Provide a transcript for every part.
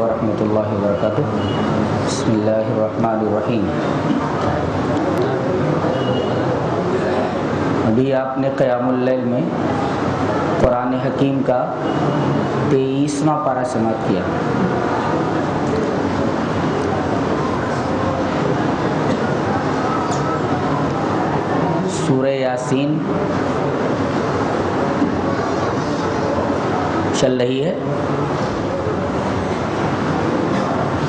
ورحمۃ اللہ وبرکاتہ بسم اللہ الرحمن الرحیم ابھی آپ نے قیام اللیل میں قرآن حکیم کا تیئیسواں پارہ سماعت کیا سورہ یاسین چل رہی ہے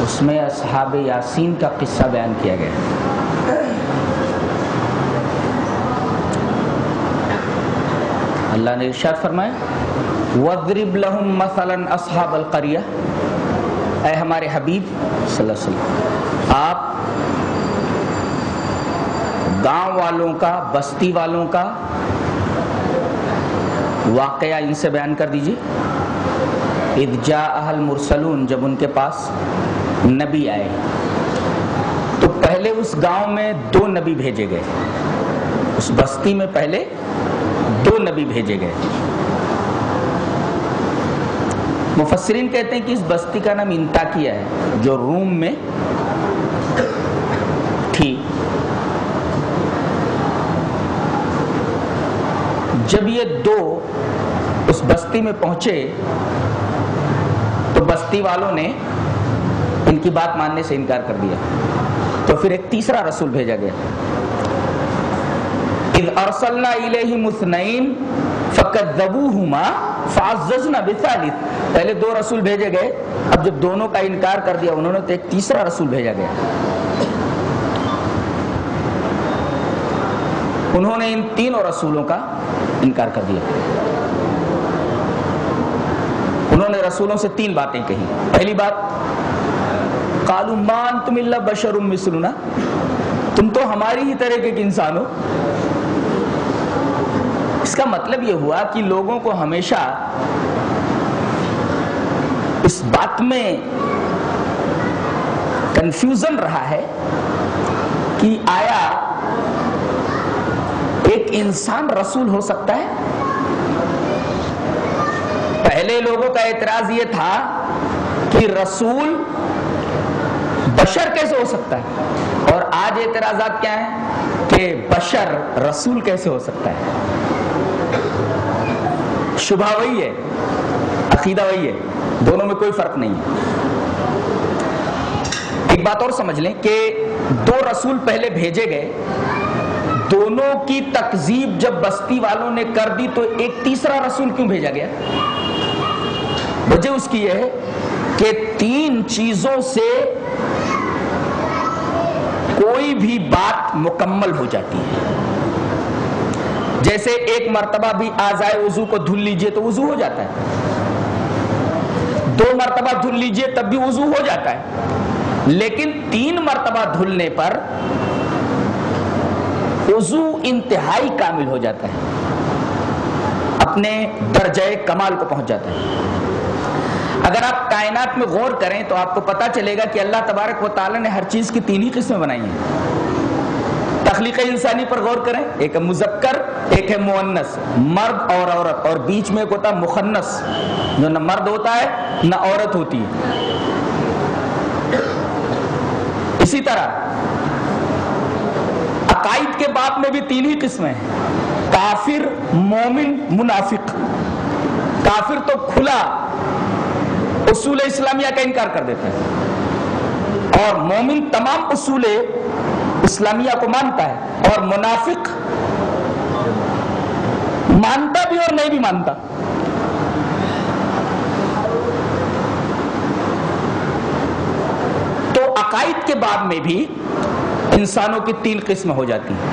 اس میں اصحاب یاسین کا قصہ بیان کیا گیا۔ اللہ نے ارشاد فرمایا وَضْرِبْ لَهُمْ مَثَلًا أَصْحَابَ الْقَرِيَةِ۔ اے ہمارے حبیب صلی اللہ علیہ وسلم، آپ گاؤں والوں کا، بستی والوں کا واقعہ ان سے بیان کر دیجیے۔ اذ جاء المرسلون، جب ان کے پاس نبی آئے۔ تو پہلے اس گاؤں میں دو نبی بھیجے گئے۔ اس بستی میں پہلے دو نبی بھیجے گئے۔ مفسرین کہتے ہیں کہ اس بستی کا نام انتاکیہ ہے، جو روم میں تھی۔ جب یہ دو اس بستی میں پہنچے، تو بستی والوں نے کی بات ماننے سے انکار کر دیا۔ تو پھر ایک تیسرا رسول بھیجا گیا۔ پہلے دو رسول بھیجے گئے، اب جب دونوں کا انکار کر دیا انہوں نے، تو ایک تیسرا رسول بھیجا گیا۔ انہوں نے ان تینوں رسولوں کا انکار کر دیا۔ انہوں نے رسولوں سے تین باتیں کہی۔ پہلی بات قالوا ما انتم الا بشر مثلنا. تم تو ہماری ہی طرح کے انسان ہو. اس کا مطلب یہ ہوا کہ لوگوں کو ہمیشہ اس بات میں کنفیوژن رہا ہے کہ آیا ایک انسان رسول ہو سکتا ہے؟ پہلے لوگوں کا اعتراض یہ تھا کہ رسول بشر کیسے ہو سکتا ہے؟ اور آج اعتراضات کیا ہیں کہ بشر رسول کیسے ہو سکتا ہے؟ شبہ وہی ہے، عقیدہ وہی ہے، دونوں میں کوئی فرق نہیں ہے۔ ایک بات اور سمجھ لیں کہ دو رسول پہلے بھیجے گئے، دونوں کی تکذیب جب بستی والوں نے کر دی تو ایک تیسرا رسول کیوں بھیجا گیا؟ وجہ اس کی یہ ہے کہ تین چیزوں سے کوئی بھی بات مکمل ہو جاتی ہے۔ جیسے ایک مرتبہ بھی آزائے وضو کو دھل لیجیے تو وضو ہو جاتا ہے۔ دو مرتبہ دھل لیجیے تب بھی وضو ہو جاتا ہے۔ لیکن تین مرتبہ دھلنے پر وضو انتہائی کامل ہو جاتا ہے۔ اپنے درجہ کمال کو پہنچ جاتا ہے۔ اگر آپ کائنات میں غور کریں تو آپ کو پتا چلے گا کہ اللہ تبارک و تعالیٰ نے ہر چیز کی تین ہی قسمیں بنائی ہیں۔ تخلیق انسانی پر غور کریں، ایک ہے مذکر، ایک ہے مونس مرد اور عورت، اور بیچ میں ایک ہوتا ہے مخنس جو نہ مرد ہوتا ہے، نہ عورت ہوتی ہے۔ اسی طرح، عقائد کے باب میں بھی تین ہی قسمیں ہیں۔ کافر، مومن، منافق۔ کافر تو کھلا اصول اسلامیہ کا انکار کر دیتا ہے اور مومن تمام اصول اسلامیہ کو مانتا ہے۔ اور منافق مانتا بھی اور نہیں بھی مانتا۔ تو عقائد کے بعد میں بھی انسانوں کی تین قسم ہو جاتی ہیں۔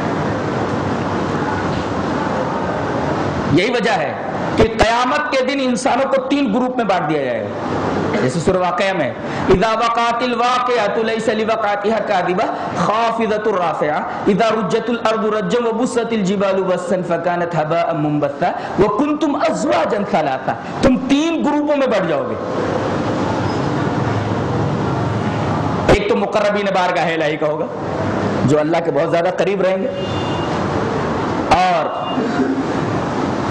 یہی وجہ ہے کہ قیامت کے دن انسانوں کو تین گروپ میں بانٹ دیا جائے گا۔ جیسے سورہ واقعہ میں اذا وقعت الواقعۃ ليس لوقعتها كاذبه خافضة الرافعة اذا رجت الارض رجا وبست الجبال بسا فكانت هباء منبثا وكنتم ازواجا ثلاثه تم تین گروپوں میں بٹ جاؤ گے۔ ایک تو مقربین بارگاہ الہی کا ہوگا، جو اللہ کے بہت زیادہ قریب رہیں گے۔ اور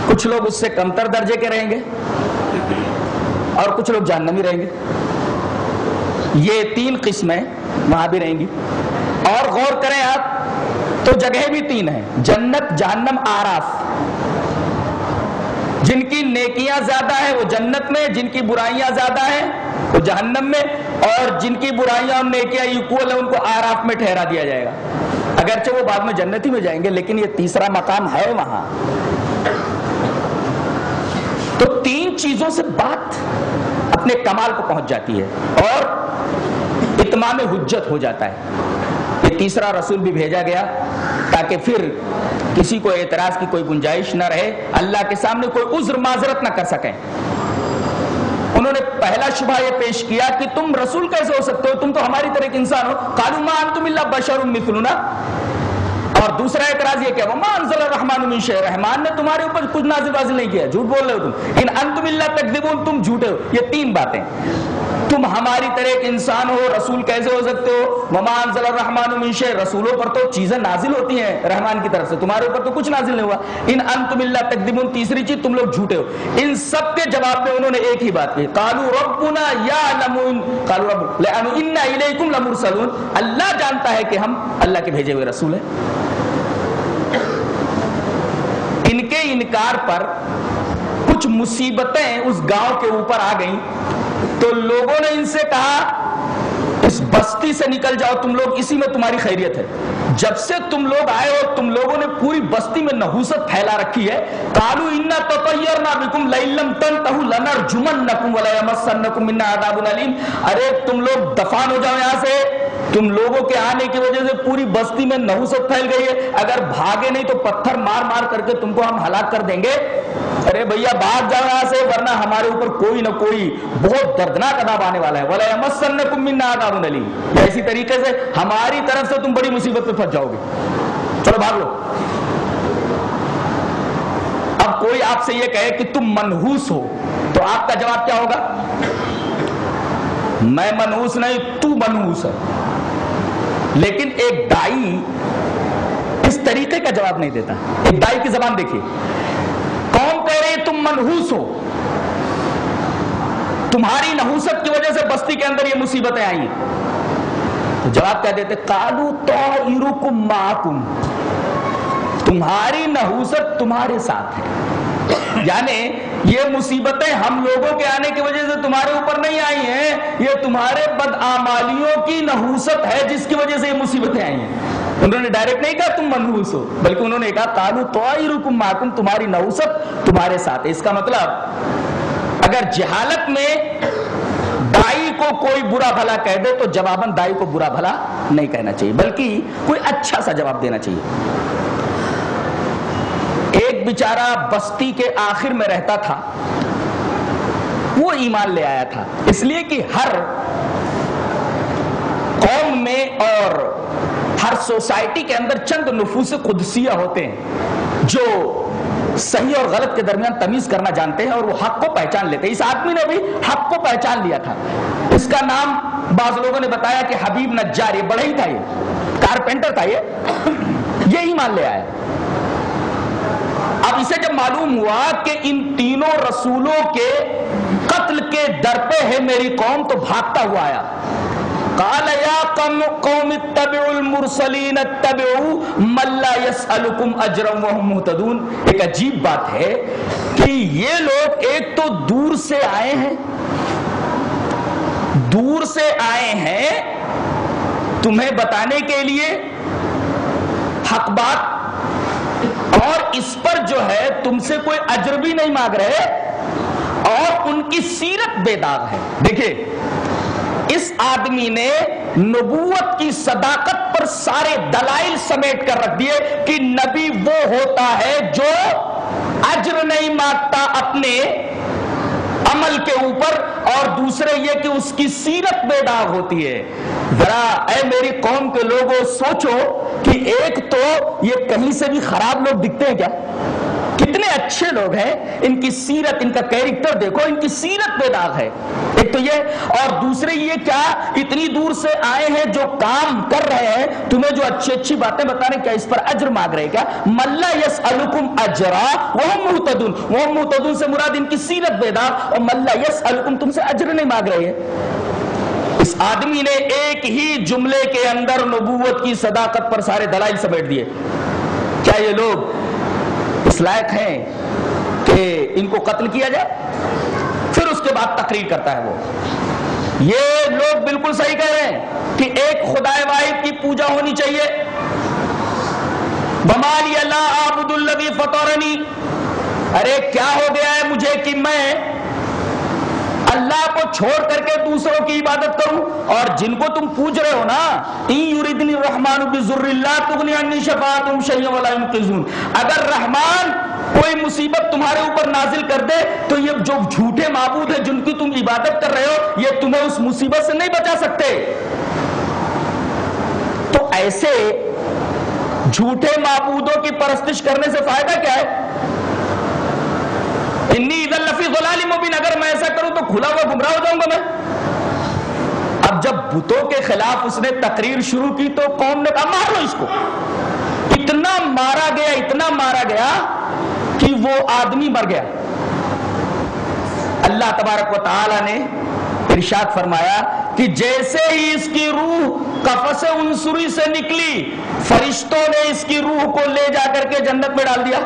کچھ لوگ اس سے کمتر درجے کے رہیں گے۔ اور کچھ لوگ جہنمی رہیں گے۔ یہ تین قسمیں وہاں بھی رہیں گی۔ اور غور کریں آپ، تو جگہ بھی تین ہیں، جنت، جہنم، آراف۔ جن کی نیکیاں زیادہ ہیں، وہ جنت میں، جن کی برائیاں زیادہ ہیں، وہ جہنم میں۔ اور جن کی برائیاں اور نیکیاں ایکول ہیں، ان کو آراف میں ٹھہرا دیا جائے گا۔ اگرچہ وہ بعد میں جنتی میں جائیں گے، لیکن یہ تیسرا مقام ہے وہاں۔ تو تین چیزوں سے بات اپنے کمال کو پہنچ جاتی ہے اور اتمام حجت ہو جاتا ہے۔ یہ تیسرا رسول بھی بھیجا گیا تاکہ پھر کسی کو اعتراض کی کوئی گنجائش نہ رہے، اللہ کے سامنے کوئی عذر معذرت نہ کر سکیں۔ انہوں نے پہلا شبہ یہ پیش کیا کہ تم رسول کیسے ہو سکتے ہو؟ تم تو ہماری طرح ایک انسان ہو۔ کالو ما انتم اللہ بشر مثلنا۔ اور دوسرا اعتراض یہ کیا وما انزل الرحمن من شيء، رحمان نے تمہارے اوپر کچھ نازل واضل نہیں کیا، جھوٹ بول رہے ہو تم۔ ان انتم اللہ تکذبون تم جھوٹے ہو۔ یہ تین باتیں۔ تم ہماری طرح ایک انسان ہو، رسول کیسے ہو سکتے ہو؟ وما انزل الرحمن من شيء، رسولوں پر تو چیزیں نازل ہوتی ہیں رحمان کی طرف سے۔ تمہارے اوپر تو کچھ نازل نہیں ہوا۔ ان انتم اللہ تکذبون تیسری چیز، تم لوگ جھوٹے ہو۔ ان سب کے جواب میں انہوں نے ایک ہی بات کہی قالوا ربنا يعلم قالوا رب لان انا اليكم لمرسلون۔ اللہ جانتا ہے کہ ہم اللہ کے بھیجے ہوئے رسول ہیں۔ ان کے انکار پر کچھ مصیبتیں اس گاؤں کے اوپر آ گئیں۔ تو لوگوں نے ان سے کہا، اس بستی سے نکل جاؤ، تم لوگ اسی میں تمہاری خیریت ہے۔ جب سے تم لوگ آئے ہو تم لوگوں نے پوری بستی میں نحوست پھیلا رکھی ہے کالو انا تطیرنا بکم لئلم تنتہو لنرجمنکم ولا یمسنکم منا عذاب علیم ارے، تم لوگ دفان ہو جاؤ یہاں سے۔ تم لوگوں کے آنے کی وجہ سے پوری بستی میں نحوست پھیل گئی ہے۔ اگر بھاگے نہیں تو پتھر مار مار کر کے تم کو ہم ہلاک کر دیں گے۔ ارے بھیا، بھاگ جاؤ یہاں سے، ورنہ ہمارے اوپر کوئی نہ کوئی بہت دردناک عذاب آنے والا ہے۔ ولا یمسنکم منا اسی طریقے سے ہماری طرف سے تم بڑی مصیبت میں پھنس جاؤ گے۔ چلو بھاگ لو۔ اب کوئی آپ سے یہ کہے کہ تم منحوس ہو، تو آپ کا جواب کیا ہوگا؟ میں منحوس نہیں، تو منحوس ہے۔ لیکن ایک دائی اس طریقے کا جواب نہیں دیتا۔ ایک دائی کی زبان دیکھیے۔ کون کہہ رہے تم منحوس ہو۔ تمہاری نحوست کی وجہ سے بستی کے اندر یہ مصیبتیں آئی ہیں تو جواب کیا دیتے؟ کالو تو تمہاری نحوست تمہارے ساتھ ہے۔ یعنی یہ مصیبتیں ہم لوگوں کے آنے کی وجہ سے تمہارے اوپر نہیں آئی ہیں، یہ تمہارے بدعمالیوں کی نحوست ہے جس کی وجہ سے یہ مصیبتیں آئی ہیں۔ انہوں نے ڈائریکٹ نہیں کہا تم منحوس ہو، بلکہ انہوں نے کہا کالو تو ماکم تمہاری نحوست تمہارے ساتھ ہے۔ اس کا مطلب اگر جہالت میں دائی کو کوئی برا بھلا کہہ دے تو جواباً دائی کو برا بھلا نہیں کہنا چاہیے، بلکہ کوئی اچھا سا جواب دینا چاہیے۔ بیچارہ بستی کے آخر میں رہتا تھا۔ وہ ایمان لے آیا تھا۔ اس لیے کہ ہر قوم میں اور ہر سوسائٹی کے اندر چند نفوس قدسیہ ہوتے ہیں، جو صحیح اور غلط کے درمیان تمیز کرنا جانتے ہیں اور وہ حق کو پہچان لیتے ہیں۔ اس آدمی نے بھی حق کو پہچان لیا تھا۔ اس کا نام بعض لوگوں نے بتایا کہ حبیب نجار، یہ بڑھئی تھا یہ۔ کارپینٹر تھا یہ۔ یہی مان لے آیا۔ اب اسے جب معلوم ہوا کہ ان تینوں رسولوں کے قتل کے در پہ ہے میری قوم، تو بھاگتا ہوا آیا۔ قال، یا قوم اتبعوا المرسلین، اتبعوا من لا يسألكم اجرا وهم مهتدون۔ ایک عجیب بات ہے کہ یہ لوگ ایک تو دور سے آئے ہیں۔ دور سے آئے ہیں تمہیں بتانے کے لیے حق بات اور اس پر جو ہے تم سے کوئی اجر بھی نہیں مانگ رہے اور ان کی سیرت بے داغ ہے۔ دیکھیں اس آدمی نے نبوت کی صداقت پر سارے دلائل سمیٹ کر رکھ دیے کہ نبی وہ ہوتا ہے جو اجر نہیں مانگتا اپنے عمل کے اوپر اور دوسرے یہ کہ اس کی سیرت بے داغ ہوتی ہے۔ ذرا اے میری قوم کے لوگوں سوچو کہ ایک تو یہ کہیں سے بھی خراب لوگ دکھتے ہیں کیا؟ کتنے اچھے لوگ ہیں، ان کی سیرت، ان کا کیریکٹر دیکھو، ان کی سیرت بے داغ ہے۔ ایک تو یہ، اور دوسرے یہ کیا، اتنی دور سے آئے ہیں جو کام کر رہے ہیں۔ تمہیں جو اچھی اچھی باتیں بتا رہے ہیں کیا، اس پر اجر مانگ رہے کیا؟ ملا یس الکم اجرا وہ محتدن وہ محتدن سے مراد ان کی سیرت بے داغ۔ اور ملا یس الکم تم سے اجر نہیں مانگ رہے ہیں۔ اس آدمی نے ایک ہی جملے کے اندر نبوت کی صداقت پر سارے دلائل سمیٹ دیے۔ کیا یہ لوگ اس لائق ہیں کہ ان کو قتل کیا جائے، پھر اس کے بعد تقریر کرتا ہے وہ۔ یہ لوگ بالکل صحیح کہہ رہے ہیں کہ ایک خدا واحد کی پوجا ہونی چاہیے۔ بمالی اللہ آبد البی فطورنی ارے، کیا ہو گیا ہے مجھے کہ میں اللہ کو چھوڑ کر کے دوسروں کی عبادت کروں اور جن کو تم پوچھ رہے ہو نا رحمان اگر رحمان کوئی مصیبت تمہارے اوپر نازل کر دے، تو یہ جو جھوٹے معبود ہیں جن کی تم عبادت کر رہے ہو، یہ تمہیں اس مصیبت سے نہیں بچا سکتے۔ تو ایسے جھوٹے معبودوں کی پرستش کرنے سے فائدہ کیا ہے؟ انی لفی غلال مبین، اگر میں ایسا کروں تو کھلا ہوا گمراہ ہو جاؤں گا میں؟ اب جب بتوں کے خلاف اس نے تقریر شروع کی تو قوم نے کہا، مار لو اس کو۔ اتنا مارا گیا، اتنا مارا گیا کہ وہ آدمی مر گیا۔ اللہ تبارک و تعالی نے ارشاد فرمایا کہ جیسے ہی اس کی روح کفس انسری سے نکلی، فرشتوں نے اس کی روح کو لے جا کر کے جنت میں ڈال دیا۔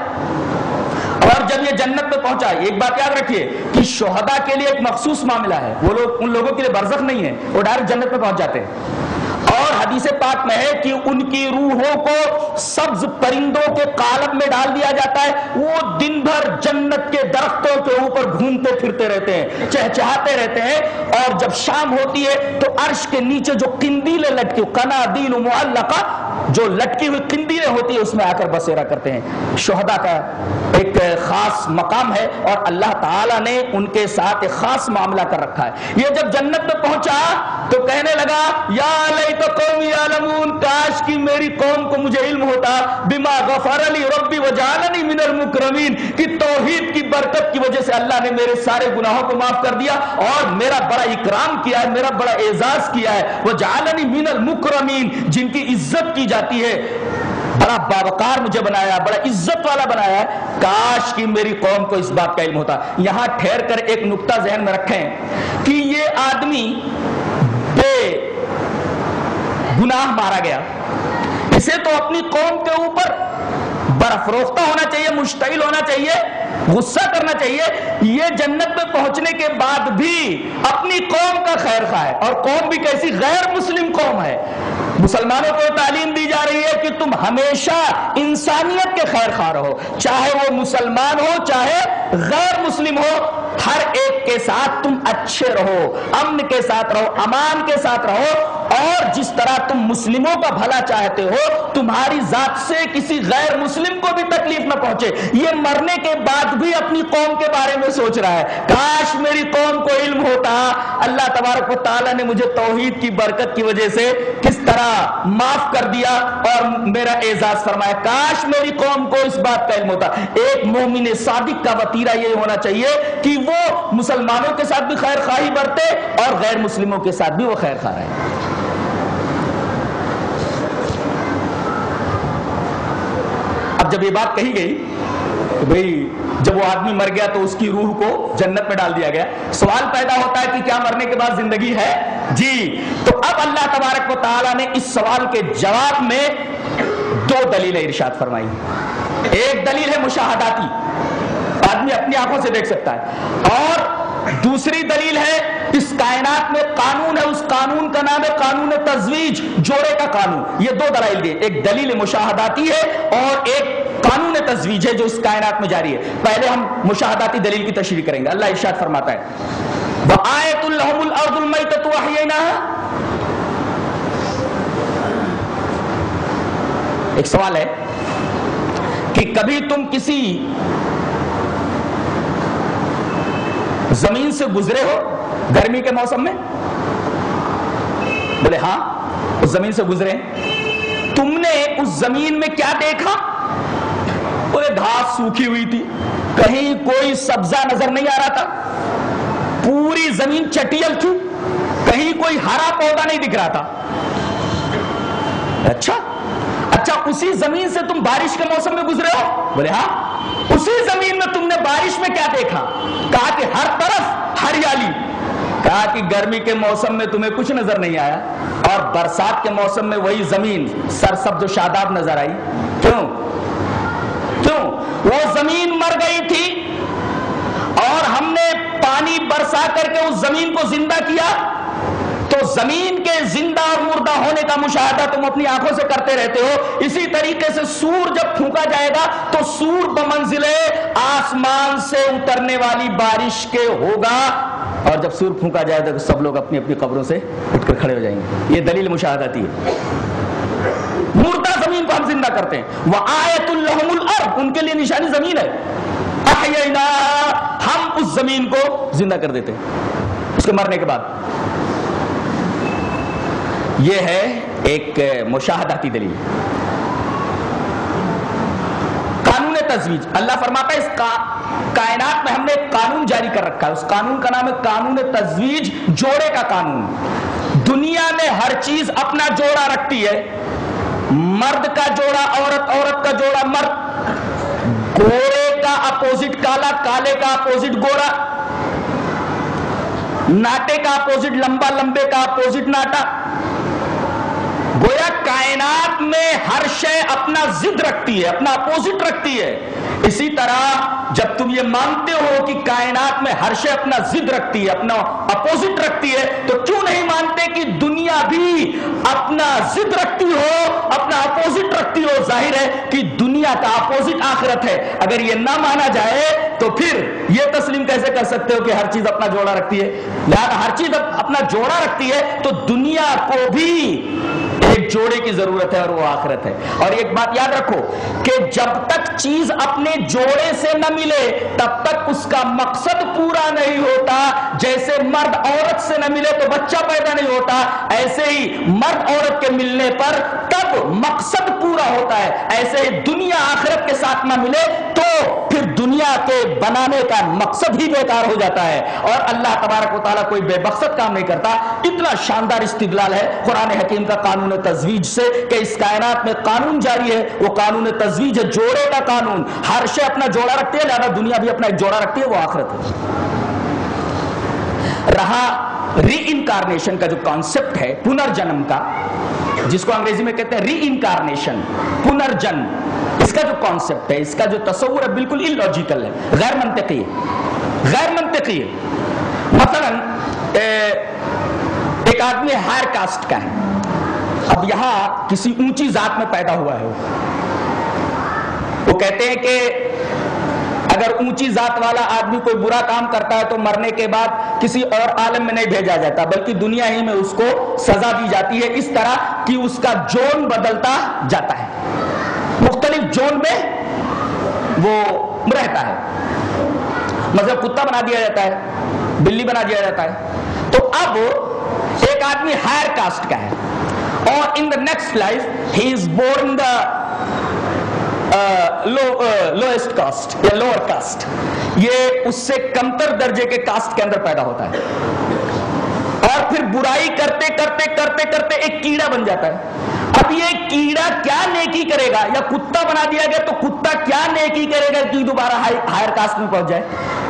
اور جب یہ جنت میں پہنچا، ایک بات یاد رکھیے کہ شہداء کے لیے ایک مخصوص معاملہ ہے۔ وہ لوگ، ان لوگوں کے لیے برزخ نہیں ہے، وہ ڈائریکٹ جنت میں پہنچ جاتے ہیں۔ اور حدیث پاک میں ہے کہ ان کی روحوں کو سبز پرندوں کے قالب میں ڈال دیا جاتا ہے۔ وہ دن بھر جنت کے درختوں کے اوپر گھومتے پھرتے رہتے ہیں، چہچہاتے رہتے ہیں۔ اور جب شام ہوتی ہے تو عرش کے نیچے جو قندیلیں لٹکی کنا دین معلقہ جو لٹکی ہوئی قندیلیں ہوتی ہیں، اس میں آ کر بسیرا کرتے ہیں۔ شہداء کا ایک خاص مقام ہے اور اللہ تعالیٰ نے ان کے ساتھ ایک خاص معاملہ کر رکھا ہے۔ یہ جب جنت میں پہنچا تو کہنے لگا، یا لیت قومی عالمون کاش کی میری قوم کو مجھے علم ہوتا۔ بما غفر علی ربی وجعلنی من المکرمین کی توحید کی برکت کی وجہ سے اللہ نے میرے سارے گناہوں کو معاف کر دیا اور میرا بڑا اکرام کیا ہے، میرا بڑا اعزاز کیا ہے۔ وجعلنی من المکرمین، جن کی عزت کی جاتی ہے۔ بڑا باوقار مجھے بنایا، بڑا عزت والا بنایا کاش کی میری قوم کو اس بات کا علم ہوتا۔ یہاں ٹھہر کر ایک نقطہ ذہن میں رکھیں کہ یہ آدمی بے گناہ مارا گیا۔ اسے تو اپنی قوم کے اوپر برفروختہ ہونا چاہیے، مشتعل ہونا چاہیے، غصہ کرنا چاہیے۔ یہ جنت میں پہنچنے کے بعد بھی اپنی قوم کا خیر خواہ ہے۔ اور قوم بھی کیسی غیر مسلم قوم ہے۔ مسلمانوں کو تعلیم دی جا رہی ہے کہ تم ہمیشہ انسانیت کے خیر خواہ رہو۔ چاہے وہ مسلمان ہو، چاہے غیر مسلم ہو، ہر ایک کے ساتھ تم اچھے رہو، امن کے ساتھ رہو، امان کے ساتھ رہو۔ اور جس طرح تم مسلموں کا بھلا چاہتے ہو، تمہاری ذات سے کسی غیر مسلم کو بھی تکلیف نہ پہنچے۔ یہ مرنے کے بعد بھی اپنی قوم کے بارے میں سوچ رہا ہے۔ کاش میری قوم کو علم ہوتا۔ اللہ تبارک و تعالیٰ نے مجھے توحید کی برکت کی وجہ سے کس طرح معاف کر دیا اور میرا اعزاز فرمایا، کاش میری قوم کو اس بات کا علم ہوتا۔ ایک مومن صادق کا وطیرہ یہ ہونا چاہیے کہ وہ مسلمانوں کے ساتھ بھی خیر خواہی برتے اور غیر مسلموں کے ساتھ بھی وہ خیر خواہ رہے۔ جب یہ بات کہی گئی کہ بھئی جب وہ آدمی مر گیا تو اس کی روح کو جنت میں ڈال دیا گیا، سوال پیدا ہوتا ہے کہ کیا مرنے کے بعد زندگی ہے؟ جی تو اب اللہ تبارک و تعالیٰ نے اس سوال کے جواب میں دو دلیلیں ارشاد فرمائی۔ ایک دلیل ہے مشاہداتی، آدمی اپنی آنکھوں سے دیکھ سکتا ہے، اور دوسری دلیل ہے اس کائنات میں قانون ہے، اس قانون کا نام ہے قانون تزویج، جوڑے کا قانون۔ یہ دو دلائل دیے۔ ایک دلیل مشاہداتی ہے اور ایک قانون تزویج ہے جو اس کائنات میں جاری ہے۔ پہلے ہم مشاہداتی دلیل کی تشریح کریں گے۔ اللہ ارشاد فرماتا ہے۔ وَآیَتُ اللَّهُمُ الْأَرْضُ الْمَيْتَةُ وَحْيَيْنَاهَا ایک سوال ہے کہ کبھی تم کسی زمین سے گزرے ہو؟ گرمی کے موسم میں؟ بولے ہاں اس زمین سے گزرے۔ تم نے اس زمین میں کیا دیکھا؟ بولے گھاس سوکھی ہوئی تھی۔ کہیں کوئی سبزہ نظر نہیں آ رہا تھا۔ پوری زمین چٹیل تھی۔ کہیں کوئی ہرا پودا نہیں دکھ رہا تھا۔ اچھا اچھا اسی زمین سے تم بارش کے موسم میں گزرے ہو؟ بولے ہاں اسی زمین میں تم نے بارش میں کیا دیکھا؟ کہا کہ ہر طرف ہریالی۔ کہا کہ گرمی کے موسم میں تمہیں کچھ نظر نہیں آیا اور برسات کے موسم میں وہی زمین سرسبز و شاداب نظر آئی۔ کیوں؟ کیوں؟ وہ زمین مر گئی تھی اور ہم نے پانی برسا کر کے اس زمین کو زندہ کیا۔ تو زمین کے زندہ اور مردہ ہونے کا مشاہدہ تم اپنی آنکھوں سے کرتے رہتے ہو۔ اسی طریقے سے سور جب پھونکا جائے گا تو سور بمنزل آسمان سے اترنے والی بارش کے ہوگا۔ اور جب سور پھونکا جائے تو سب لوگ اپنی اپنی قبروں سے اٹھ کر کھڑے ہو جائیں گے۔ یہ دلیل مشاہداتی ہے مردہ زمین کو ہم زندہ کرتے ہیں۔ وہ آیت الحم الارض ان کے لیے نشانی زمین ہے۔ ہم اس زمین کو زندہ کر دیتے ہیں۔ اس کے مرنے کے بعد۔ یہ ہے ایک مشاہداتی دلیل قانون تزویج اللہ فرماتا ہے، اس کا کائنات میں ہم نے ایک قانون جاری کر رکھا ہے۔ اس قانون کا نام ہے قانون تزویج جوڑے کا قانون۔ دنیا میں ہر چیز اپنا جوڑا رکھتی ہے۔ مرد کا جوڑا، عورت عورت کا جوڑا، مرد۔ گورے کا اپوزٹ کالا، کالے کا اپوزٹ گورا ناٹے کا اپوزٹ لمبا، لمبے کا اپوزٹ ناٹا۔ گویا کائنات میں ہر شے اپنا ضد رکھتی ہے، اپنا اپوزٹ رکھتی ہے۔ اسی طرح جب تم یہ مانتے ہو کہ کائنات میں ہر شے اپنا ضد رکھتی ہے، اپنا اپوزٹ رکھتی ہے، تو کیوں نہیں مانتے کہ دنیا بھی اپنا ضد رکھتی ہو، اپنا اپوزٹ رکھتی ہو؟ ظاہر ہے کہ دنیا کا اپوزٹ آخرت ہے۔ اگر یہ نہ مانا جائے تو پھر یہ تسلیم کیسے کر سکتے ہو کہ ہر چیز اپنا جوڑا رکھتی ہے؟ لہذا ہر چیز اپنا جوڑا رکھتی ہے، تو دنیا کو بھی ایک جوڑے کی ضرورت ہے اور وہ آخرت ہے۔ اور ایک بات یاد رکھو کہ جب تک چیز اپنے جوڑے سے نہ ملے، تب تک اس کا مقصد پورا نہیں ہوتا۔ جیسے مرد عورت سے نہ ملے تو بچہ پیدا نہیں ہوتا۔ ایسے ہی مرد عورت کے ملنے پر تب مقصد پورا ہوتا ہے۔ ایسے ہی دنیا آخرت کے ساتھ نہ ملے تو پھر دنیا کے بنانے کا مقصد ہی بیکار ہو جاتا ہے اور اللہ تبارک و تعالیٰ کوئی بے مقصد کام نہیں کرتا۔ اتنا شاندار استدلال ہے قرآن حکیم کا قانون تزویج سے کہ اس کائنات میں قانون جاری ہے، وہ قانون تزویج ہے، جوڑے کا قانون۔ ہر شے اپنا جوڑا رکھتے ہے، لہٰذا دنیا بھی اپنا ایک جوڑا رکھتی ہے، وہ آخرت ہے۔ رہا ری انکارنیشن کا جو کانسیپٹ ہے، پنرجنم کا، جس کو انگریزی میں کہتے ہیں ری انکارنیشن پنرجنم اس کا جو کانسیپٹ ہے، اس کا جو تصور ہے بالکل الوجیکل ہے. غیر منطقی ہے. غیر منطقی ہے. مثلا ایک آدمی ہائر کاسٹ کا ہے. اب یہاں کسی اونچی ذات میں پیدا ہوا ہے وہ کہتے ہیں کہ اگر اونچی ذات والا آدمی کوئی برا کام کرتا ہے تو مرنے کے بعد کسی اور عالم میں نہیں بھیجا جاتا، بلکہ دنیا ہی میں اس کو سزا دی جاتی ہے اس طرح کہ اس کا جون بدلتا جاتا ہے۔ مختلف جون میں وہ رہتا ہے۔ مطلب کتا بنا دیا جاتا ہے، بلی بنا دیا جاتا ہے۔ تو اب ایک آدمی ہائر کاسٹ کا ہے اور in the next life he is born the lowest caste یا لوور کاسٹ یہ اس سے کمتر درجے کے کاسٹ کے اندر پیدا ہوتا ہے۔ اور پھر برائی کرتے کرتے کرتے کرتے ایک کیڑا بن جاتا ہے۔ اب یہ کیڑا کیا نیکی کرے گا؟ یا کتا بنا دیا گیا تو کتا کیا نیکی کرے گا کہ دوبارہ ہائر کاسٹ میں پہنچ جائے؟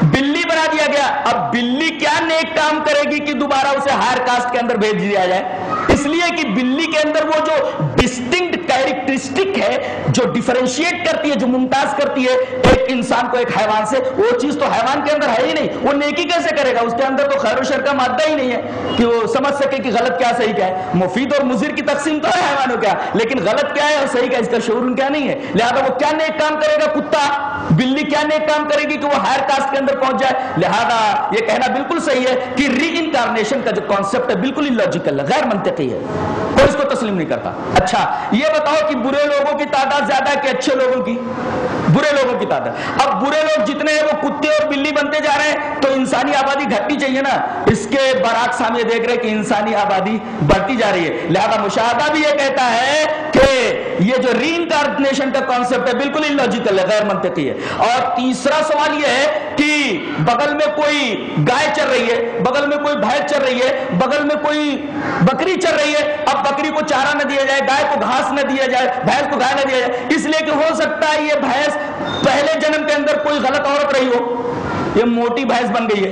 بلی بنا دیا گیا۔ اب بلی کیا نیک کام کرے گی کہ دوبارہ اسے ہائر کاسٹ کے اندر بھیج دیا جائے؟ اس لیے کہ بلی کے اندر وہ جو ڈسٹنکٹ کیریکٹرسٹک ہے جو ڈیفرینشیٹ کرتی ہے، جو ممتاز کرتی ہے ایک انسان کو ایک حیوان سے، وہ چیز تو حیوان کے اندر ہے ہی نہیں۔ وہ نیکی کیسے کرے گا؟ اس کے اندر تو خیر و شر کا مادہ ہی نہیں ہے کہ وہ سمجھ سکے کہ غلط کیا صحیح کیا ہے۔ مفید اور مضر کی تقسیم تو ہے حیوانوں کیا لیکن غلط کیا ہے اور صحیح کیا اس کا شعور ان کیا نہیں ہے۔ لہذا وہ کیا نیک کام کرے گا؟ کتا۔ بلی کیا نیک کام کرے گی کہ وہ ہائر کاسٹ کے اندر پہنچ جائے؟ لہذا یہ کہنا بالکل صحیح ہے کہ ری انکارنیشن کا جو کانسیپٹ ہے، بالکل ہی لاجیکل ہے، غیر منطقی ہے۔ کوئی اس کو تسلیم نہیں کرتا۔ اچھا یہ بتاؤ کہ برے لوگوں کی تعداد زیادہ ہے کہ اچھے لوگوں کی؟ برے لوگوں کی تعداد. اب برے لوگ جتنے ہیں وہ کتے اور بلی بنتے جا رہے ہیں، تو انسانی آبادی گھٹنی چاہیے نا. اس کے برعکس ہم یہ دیکھ رہے کہ انسانی آبادی بڑھتی جا رہی ہے. لہذا مشاہدہ بھی یہ کہتا ہے کہ یہ جو ری انکارنیشن کا کانسیپٹ ہے بالکل ہی لاجیکل ہے، غیر منطقی ہے. اور تیسرا سوال یہ ہے کہ بغل میں کوئی گائے چل رہی ہے، بغل میں کوئی بھینس چل رہی ہے، بغل میں کوئی بکری چل رہی ہے، اب بکری کو چارہ نہ دیا جائے، گائے کو گھاس نہ دیا جائے، بھینس کو گائے نہ دیا جائے۔ اس لیے کہ ہو سکتا ہے یہ بھینس پہلے جنم کے اندر کوئی غلط عورت رہی ہو۔ یہ موٹی بھینس بن گئی ہے۔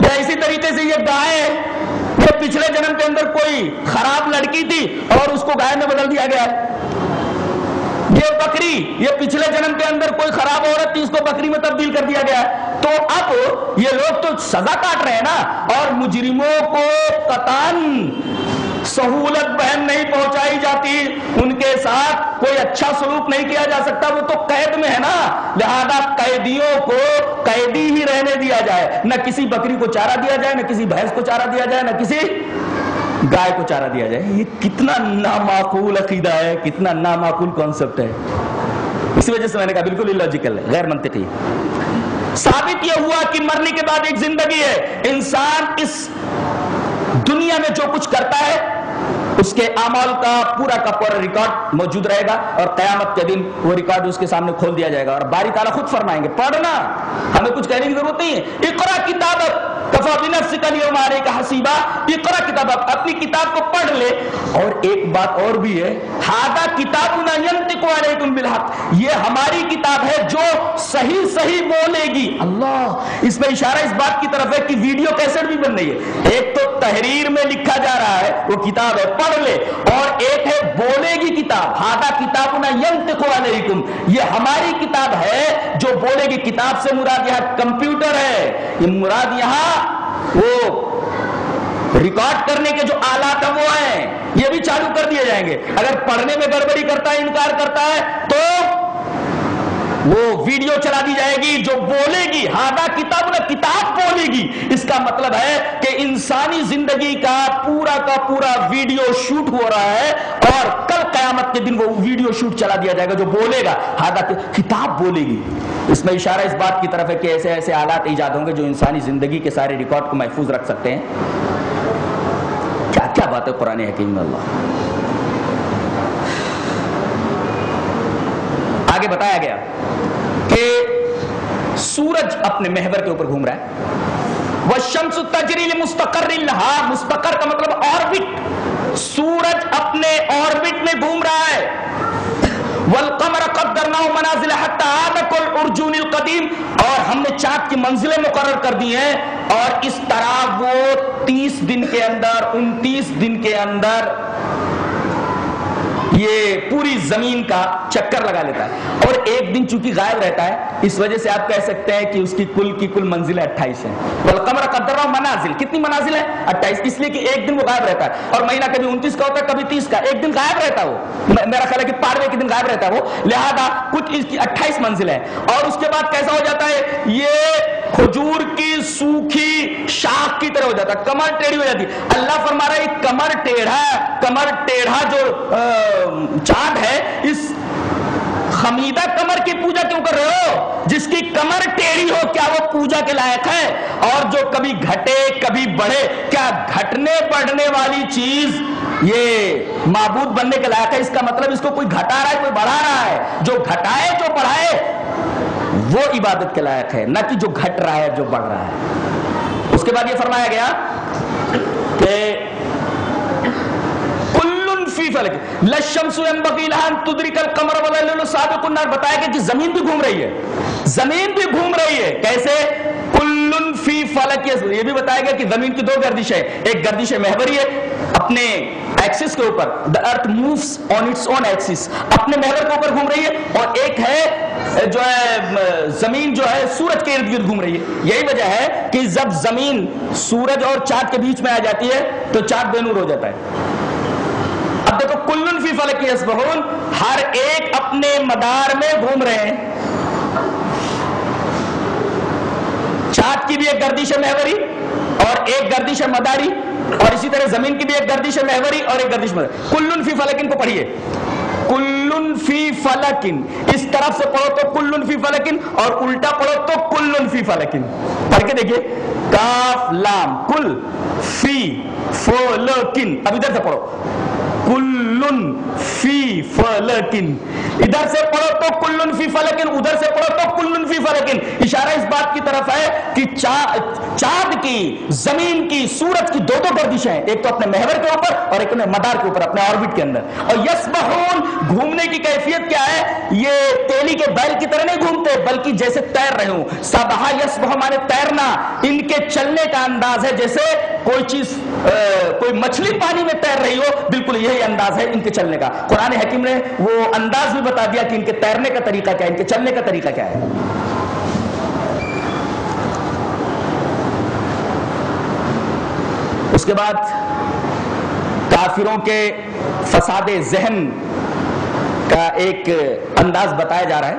یا اسی طریقے سے یہ گائے یہ پچھلے جنم کے اندر کوئی خراب لڑکی تھی اور اس کو گائے میں بدل دیا گیا۔ ہے یہ بکری، یہ پچھلے جنم کے اندر کوئی خراب عورت تھی، اس کو بکری میں تبدیل کر دیا گیا۔ ہے تو اب یہ لوگ تو سزا کاٹ رہے ہیں نا۔ اور مجرموں کو قطان سہولت بہن نہیں پہنچائی جاتی، ان کے ساتھ کوئی اچھا سلوک نہیں کیا جا سکتا، وہ تو قید میں ہے نا۔ لہذا قیدیوں کو قیدی ہی رہنے دیا جائے۔ نہ کسی بکری کو چارہ دیا جائے، نہ کسی بھینس کو چارہ دیا جائے، نہ کسی گائے کو چارہ دیا جائے۔ یہ کتنا نامعقول عقیدہ ہے، کتنا نامعقول کانسیپٹ ہے۔ اسی وجہ سے میں نے کہا بالکل اللاجیکل ہے، غیر منطقی۔ ثابت یہ ہوا کہ مرنے کے بعد ایک زندگی ہے۔ انسان اس دنیا میں جو کچھ کرتا ہے اس کے اعمال کا پورا کا پورا ریکارڈ موجود رہے گا اور قیامت کے دن وہ ریکارڈ اس کے سامنے کھول دیا جائے گا اور باری تعالیٰ خود فرمائیں گے، پڑھنا۔ ہمیں کچھ کہنے کی ضرورت نہیں ہے۔ اقرا کتاب کفا بنفس بنفسک اليوم علیک حسیبا۔ اقرا کتاب، اپنی کتاب کو پڑھ لے۔ اور ایک بات اور بھی ہے، ہذا کتابنا ينطق علیکم بالحق۔ یہ ہماری کتاب ہے جو صحیح صحیح بولے گی۔ اللہ، اس میں اشارہ اس بات کی طرف ہے کہ ویڈیو کیسٹ بھی بن رہی ہے۔ ایک تو تحریر میں لکھا جا رہا ہے، وہ کتاب ہے پڑھ لے۔ اور ایک ہے بولے گی کتاب ہاتھا کتاب نہ علیکم۔ یہ ہماری کتاب ہے جو بولے گی کتاب سے مراد یہاں کمپیوٹر ہے۔ یہ مراد یہاں وہ ریکارڈ کرنے کے جو آلات ہیں وہ ہیں۔ یہ بھی چالو کر دیے جائیں گے۔ اگر پڑھنے میں گڑبڑی کرتا ہے، انکار کرتا ہے، تو وہ ویڈیو چلا دی جائے گی جو بولے گی ہادا کتاب نہ کتاب بولے گی۔ اس کا مطلب ہے کہ انسانی زندگی کا پورا کا پورا ویڈیو شوٹ ہو رہا ہے اور کل قیامت کے دن وہ ویڈیو شوٹ چلا دیا جائے گا جو بولے گا۔ ہادا کتاب بولے گی۔ اس میں اشارہ اس بات کی طرف ہے کہ ایسے ایسے آلات ایجاد ہوں گے جو انسانی زندگی کے سارے ریکارڈ کو محفوظ رکھ سکتے ہیں۔ کیا کیا بات ہے قرآن حکیم اللہ آگے بتایا گیا کہ سورج اپنے محور کے اوپر گھوم رہا ہے۔ وہ شمس تجریل مستقر مستقر کا مطلب آربٹ سورج اپنے آربٹ میں گھوم رہا ہے۔ والقمر قدرناه منازل حتى عاد كالارجون القديم۔ اور ہم نے چاند کی منزلیں مقرر کر دی ہیں۔ اور اس طرح وہ تیس دن کے اندر، انتیس دن کے اندر یہ پوری زمین کا چکر لگا لیتا ہے۔ اور ایک دن چونکہ غائب رہتا ہے، اس وجہ سے آپ کہہ سکتے ہیں کہ اس کی کل کی کل منزل اٹھائیس ہیں۔ والقمر قدر منازل۔ کتنی منازل ہیں؟ اٹھائیس۔ اس لیے کہ ایک دن وہ غائب رہتا ہے۔ اور مہینہ کبھی انتیس کا ہوتا ہے، کبھی تیس کا۔ ایک دن غائب رہتا ہے وہ۔ میرا خیال ہے کہ پاروے کے دن غائب رہتا ہے وہ۔ لہذا کچھ اس کی اٹھائیس منزل ہے اور اس کے بعد کیسا ہو جاتا ہے؟ یہ کھجور کی سوکھی شاخ کی طرح ہو جاتا ہے۔ کمر ٹیڑھی ہو جاتی اللہ فرما رہا ہے کمر ٹیڑھا کمر ٹیڑھا جو چاند ہے، اس خمیدہ کمر کی پوجا کیوں کر رہے ہو؟ جس کی کمر ٹیڑھی ہو، کیا وہ پوجا کے لائق ہے؟ اور جو کبھی گھٹے، کبھی بڑھے، کیا گھٹنے بڑھنے والی چیز یہ معبود بننے کے لائق ہے؟ اس کا مطلب اس کو کوئی گھٹا رہا ہے، کوئی بڑھا رہا ہے۔ جو گھٹائے، جو بڑھائے، وہ عبادت کے لائق ہے۔ نہ کہ جو گھٹ رہا ہے، جو بڑھ رہا ہے۔ اس کے بعد یہ فرمایا گیا کہ فی فلک لشمس ينبغي لها ان تدرك القمر والليل سابق. النار بتایا کہ زمین بھی گھوم رہی ہے، زمین بھی گھوم رہی ہے، کیسے؟ کل فی فلک یہ بھی بتایا گیا کہ زمین کی دو گردش ہے ایک گردش محوری ہے، اپنے ایکسس کے اوپر، the earth moves on its own axis. اپنے محور کے اوپر گھوم رہی ہے اور ایک ہے، جو ہے، زمین جو ہے، سورج کے ارد گرد گھوم رہی ہے. یہی وجہ ہے کہ جب زمین سورج اور چاند کے بیچ میں آ جاتی ہے، تو چاند بے نور ہو جاتا ہے. اب دیکھو کلن فی فلک یسبحون ہر ایک اپنے مدار میں گھوم رہے ہیں۔ چاند کی بھی ایک گردش ہے محوری اور ایک گردش ہے مداری اور اسی طرح زمین کی بھی ایک گردش ہے محوری اور ایک گردش مداری۔ کلن فی فلکن کو پڑھیے۔ کلن فی فلکن، اس طرف سے پڑھو تو کلن فی فلکن اور الٹا پڑھو تو کلن فی فلکن۔ پڑھ کے دیکھیے۔ کاف، لام، کل، فی، فلکن، اب ادھر سے پڑھو۔ کل کلن فی فلکن ادھر سے پڑھو تو کلن فی فلکن ادھر سے پڑھو تو کلن فی فلکن اشارہ اس بات کی طرف ہے کہ چاند کی زمین کی سورج کی دو دو گردشیں ہیں ایک تو اپنے محور کے اوپر اور ایک اپنے مدار کے اوپر اپنے آربٹ کے اندر اور یسبحون گھومنے کی کیفیت کیا ہے یہ تیلی کے بیل کی طرح نہیں گھومتے بلکہ جیسے تیر رہے ہوں سبہا یسبح مانے تیرنا ان کے چلنے کا انداز ہے جیسے کوئی چیز کوئی مچھلی پانی میں تیر رہی ہو بالکل یہی انداز ہے ان کے چلنے کا۔ قرآن حکیم نے وہ انداز بھی بتا دیا کہ ان کے تیرنے کا طریقہ کیا ہے، ان کے چلنے کا طریقہ کیا ہے۔ اس کے بعد کافروں کے فساد ذہن کا ایک انداز بتایا جا رہا ہے۔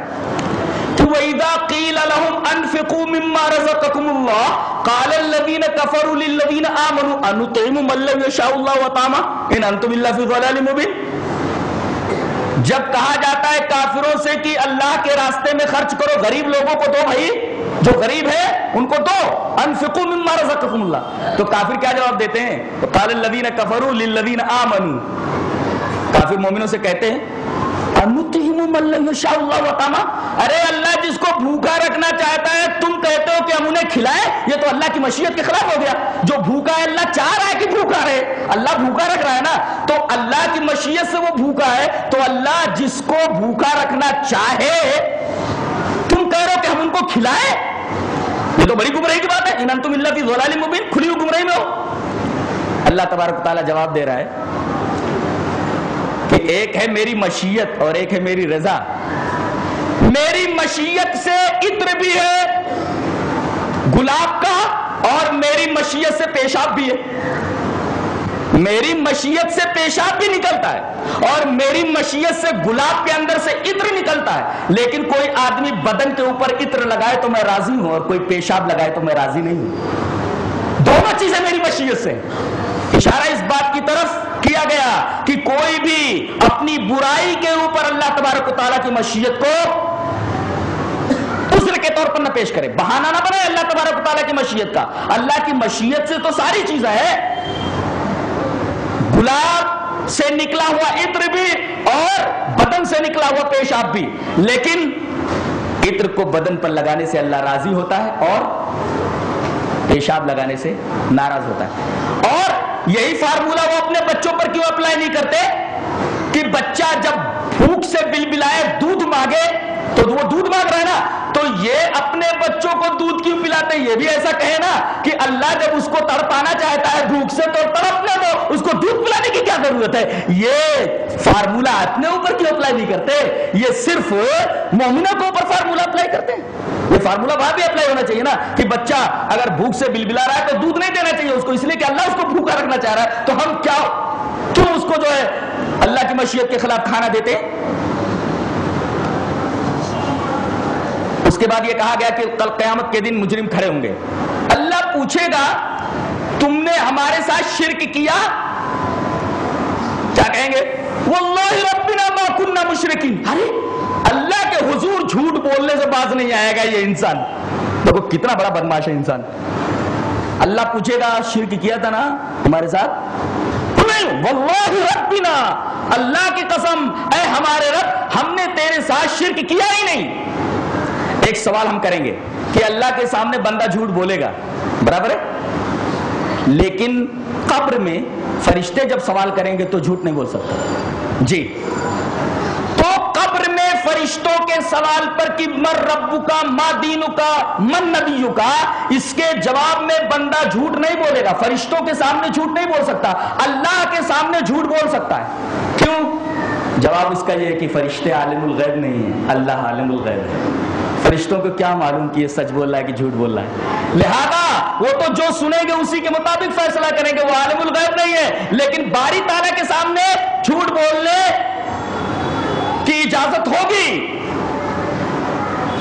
وَإِذَا قِيلَ لَهُمْ أَنفِقُوا مِمَّا رَزَقَكُمُ اللَّهُ قَالَ الَّذِينَ كَفَرُوا لِلَّذِينَ آمَنُوا أَنُطْعِمُ مَن لَّوْ يَشَاءُ اللَّهُ وَطَعَمَهُ إِنْ أَنتُمْ إِلَّا فِي ضَلَالٍ مُبِينٍ۔ جب کہا جاتا ہے کافروں سے کہ اللہ کے راستے میں خرچ کرو، غریب لوگوں کو دو بھائی، جو غریب ہے، ان کو دو انفقوا مما رزقكم اللہ تو کافر کیا جواب دیتے ہیں؟ قال الذين كفروا للذين آمنوا۔ کافر مومنوں سے کہتے ہیں ارے اللہ، جس کو بھوکا رکھنا چاہتا ہے، تم کہتے ہو کہ ہم انہیں کھلائے یہ تو اللہ کی مشیت کے خلاف ہو گیا۔ جو بھوکا ہے، اللہ چاہ رہا ہے کہ بھوکا رہے۔ اللہ بھوکا رکھ رہا ہے نا؟ تو اللہ کی مشیت سے وہ بھوکا ہے۔ تو اللہ جس کو بھوکا رکھنا چاہے، تم کہہ رہے ہو کہ ہم ان کو کھلائے یہ تو بڑی گمراہی کی بات ہے۔ انہوں تم اللہ کی ضلال مبین کھلی ہوئی گمراہی میں ہو۔ اللہ تبارک تعالیٰ جواب دے رہا ہے۔ ایک ہے میری مشیت اور ایک ہے میری رضا۔ میری مشیت سے عطر بھی ہے، گلاب کا، اور میری مشیت سے پیشاب بھی ہے۔ میری مشیت سے پیشاب بھی نکلتا ہے، اور میری مشیت سے گلاب کے اندر سے عطر نکلتا ہے۔ لیکن کوئی آدمی بدن کے اوپر عطر لگائے تو میں راضی ہوں، اور کوئی پیشاب لگائے تو میں راضی نہیں ہوں۔ دونوں چیزیں میری مشیت سے۔ اشارہ اس بات کی طرف کیا گیا کہ کوئی بھی اپنی برائی کے اوپر اللہ تبارک و تعالیٰ کی مشیت کو عذر کے طور پر نہ پیش کرے، بہانہ نہ بنے اللہ تبارک و تعالیٰ کی مشیت کا۔ اللہ کی مشیت سے تو ساری چیزیں ہے گلاب سے نکلا ہوا عطر بھی اور بدن سے نکلا ہوا پیشاب بھی۔ لیکن عطر کو بدن پر لگانے سے اللہ راضی ہوتا ہے اور پیشاب لگانے سے ناراض ہوتا ہے۔ اور یہی فارمولا وہ اپنے بچوں پر کیوں اپلائی نہیں کرتے کہ بچہ جب بھوک سے بل بلائے دودھ مانگے تو وہ دودھ مانگ رہا ہے نا، تو یہ اپنے بچوں کو دودھ کیوں پلاتے؟ یہ بھی ایسا کہے نا کہ اللہ جب اس کو تڑپانا چاہتا ہے، بھوک سے تو تڑپنے دو، اس کو دودھ پلانے کی کیا ضرورت ہے؟ یہ فارمولا اپنے اوپر کیوں اپلائی نہیں کرتے؟ یہ صرف مومنہ کے اوپر فارمولا اپلائی کرتے ہیں۔ یہ فارمولا وہاں بھی اپلائی ہونا چاہیے نا کہ بچہ اگر بھوک سے بل بلا رہا ہے تو دودھ نہیں دینا چاہیے اس کو، اس لیے کہ اللہ اس کو بھوکا رکھنا چاہ رہا ہے۔ تو ہم کیا، کیوں اس کو جو ہے اللہ کی مشیت کے خلاف کھانا دیتے اس کے بعد یہ کہا گیا کہ کل قیامت کے دن مجرم کھڑے ہوں گے۔ اللہ پوچھے گا، تم نے ہمارے ساتھ شرک کیا؟ کیا کہیں گے؟ واللہ ربنا ما کننا مشرکین۔ ارے، اللہ کے حضور جھوٹ بولنے سے باز نہیں آئے گا یہ انسان۔ دیکھو، کتنا بڑا بدماش ہے انسان۔ اللہ پوچھے گا شرک کیا تھا نا ہمارے ساتھ؟ واللہ ربنا۔ اللہ کی قسم، اے ہمارے رب، ہم نے تیرے ساتھ شرک کیا ہی نہیں۔ ایک سوال ہم کریں گے کہ اللہ کے سامنے بندہ جھوٹ بولے گا، برابر ہے؟ لیکن قبر میں فرشتے جب سوال کریں گے تو جھوٹ نہیں بول سکتا جی۔ تو قبر میں فرشتوں کے سوال پر کہ مر ربو کا ما دینو کا من نبیو کا اس کے جواب میں بندہ جھوٹ نہیں بولے گا، فرشتوں کے سامنے جھوٹ نہیں بول سکتا، اللہ کے سامنے جھوٹ بول سکتا ہے۔ کیوں؟ جواب اس کا یہ ہے کہ فرشتے عالم الغیب نہیں ہیں، اللہ عالم الغیب ہے۔ فرشتوں کو کیا معلوم کہ یہ سچ بول رہا ہے کہ جھوٹ بول رہا ہے؟ لہذا وہ تو جو سنیں گے اسی کے مطابق فیصلہ کریں گے، وہ عالم الغیب نہیں ہے۔ لیکن باری تعالیٰ کے سامنے جھوٹ بولنے کی اجازت ہوگی۔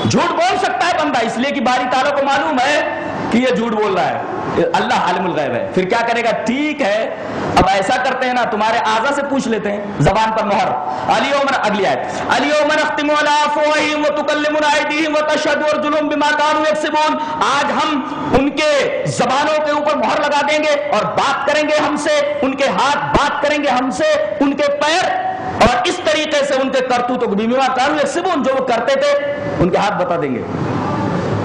جھوٹ بول سکتا ہے بندہ، اس لیے کہ باری تعالیٰ کو معلوم ہے کہ یہ جھوٹ بول رہا ہے۔ اللہ عالم الغیب ہے۔ پھر کیا کرے گا؟ ٹھیک ہے۔ اب ایسا کرتے ہیں نا، تمہارے آزا سے پوچھ لیتے ہیں۔ زبان پر مہر۔ علی عمر، اگلی آیت۔ علی عمر، اختم علی افواہم و تکلم ایدیہم و تشہد ورجلہم بما كانوا یکسبون۔ آج ہم ان کے زبانوں کے اوپر مہر لگا دیں گے اور بات کریں گے ہم سے۔ ان کے ہاتھ بات کریں گے ہم سے۔ ان کے پیر۔ اور اس طریقے سے ان کے کرتوتوں کو بیما کارو صرف جو وہ کرتے تھے، ان کے ہاتھ بتا دیں گے۔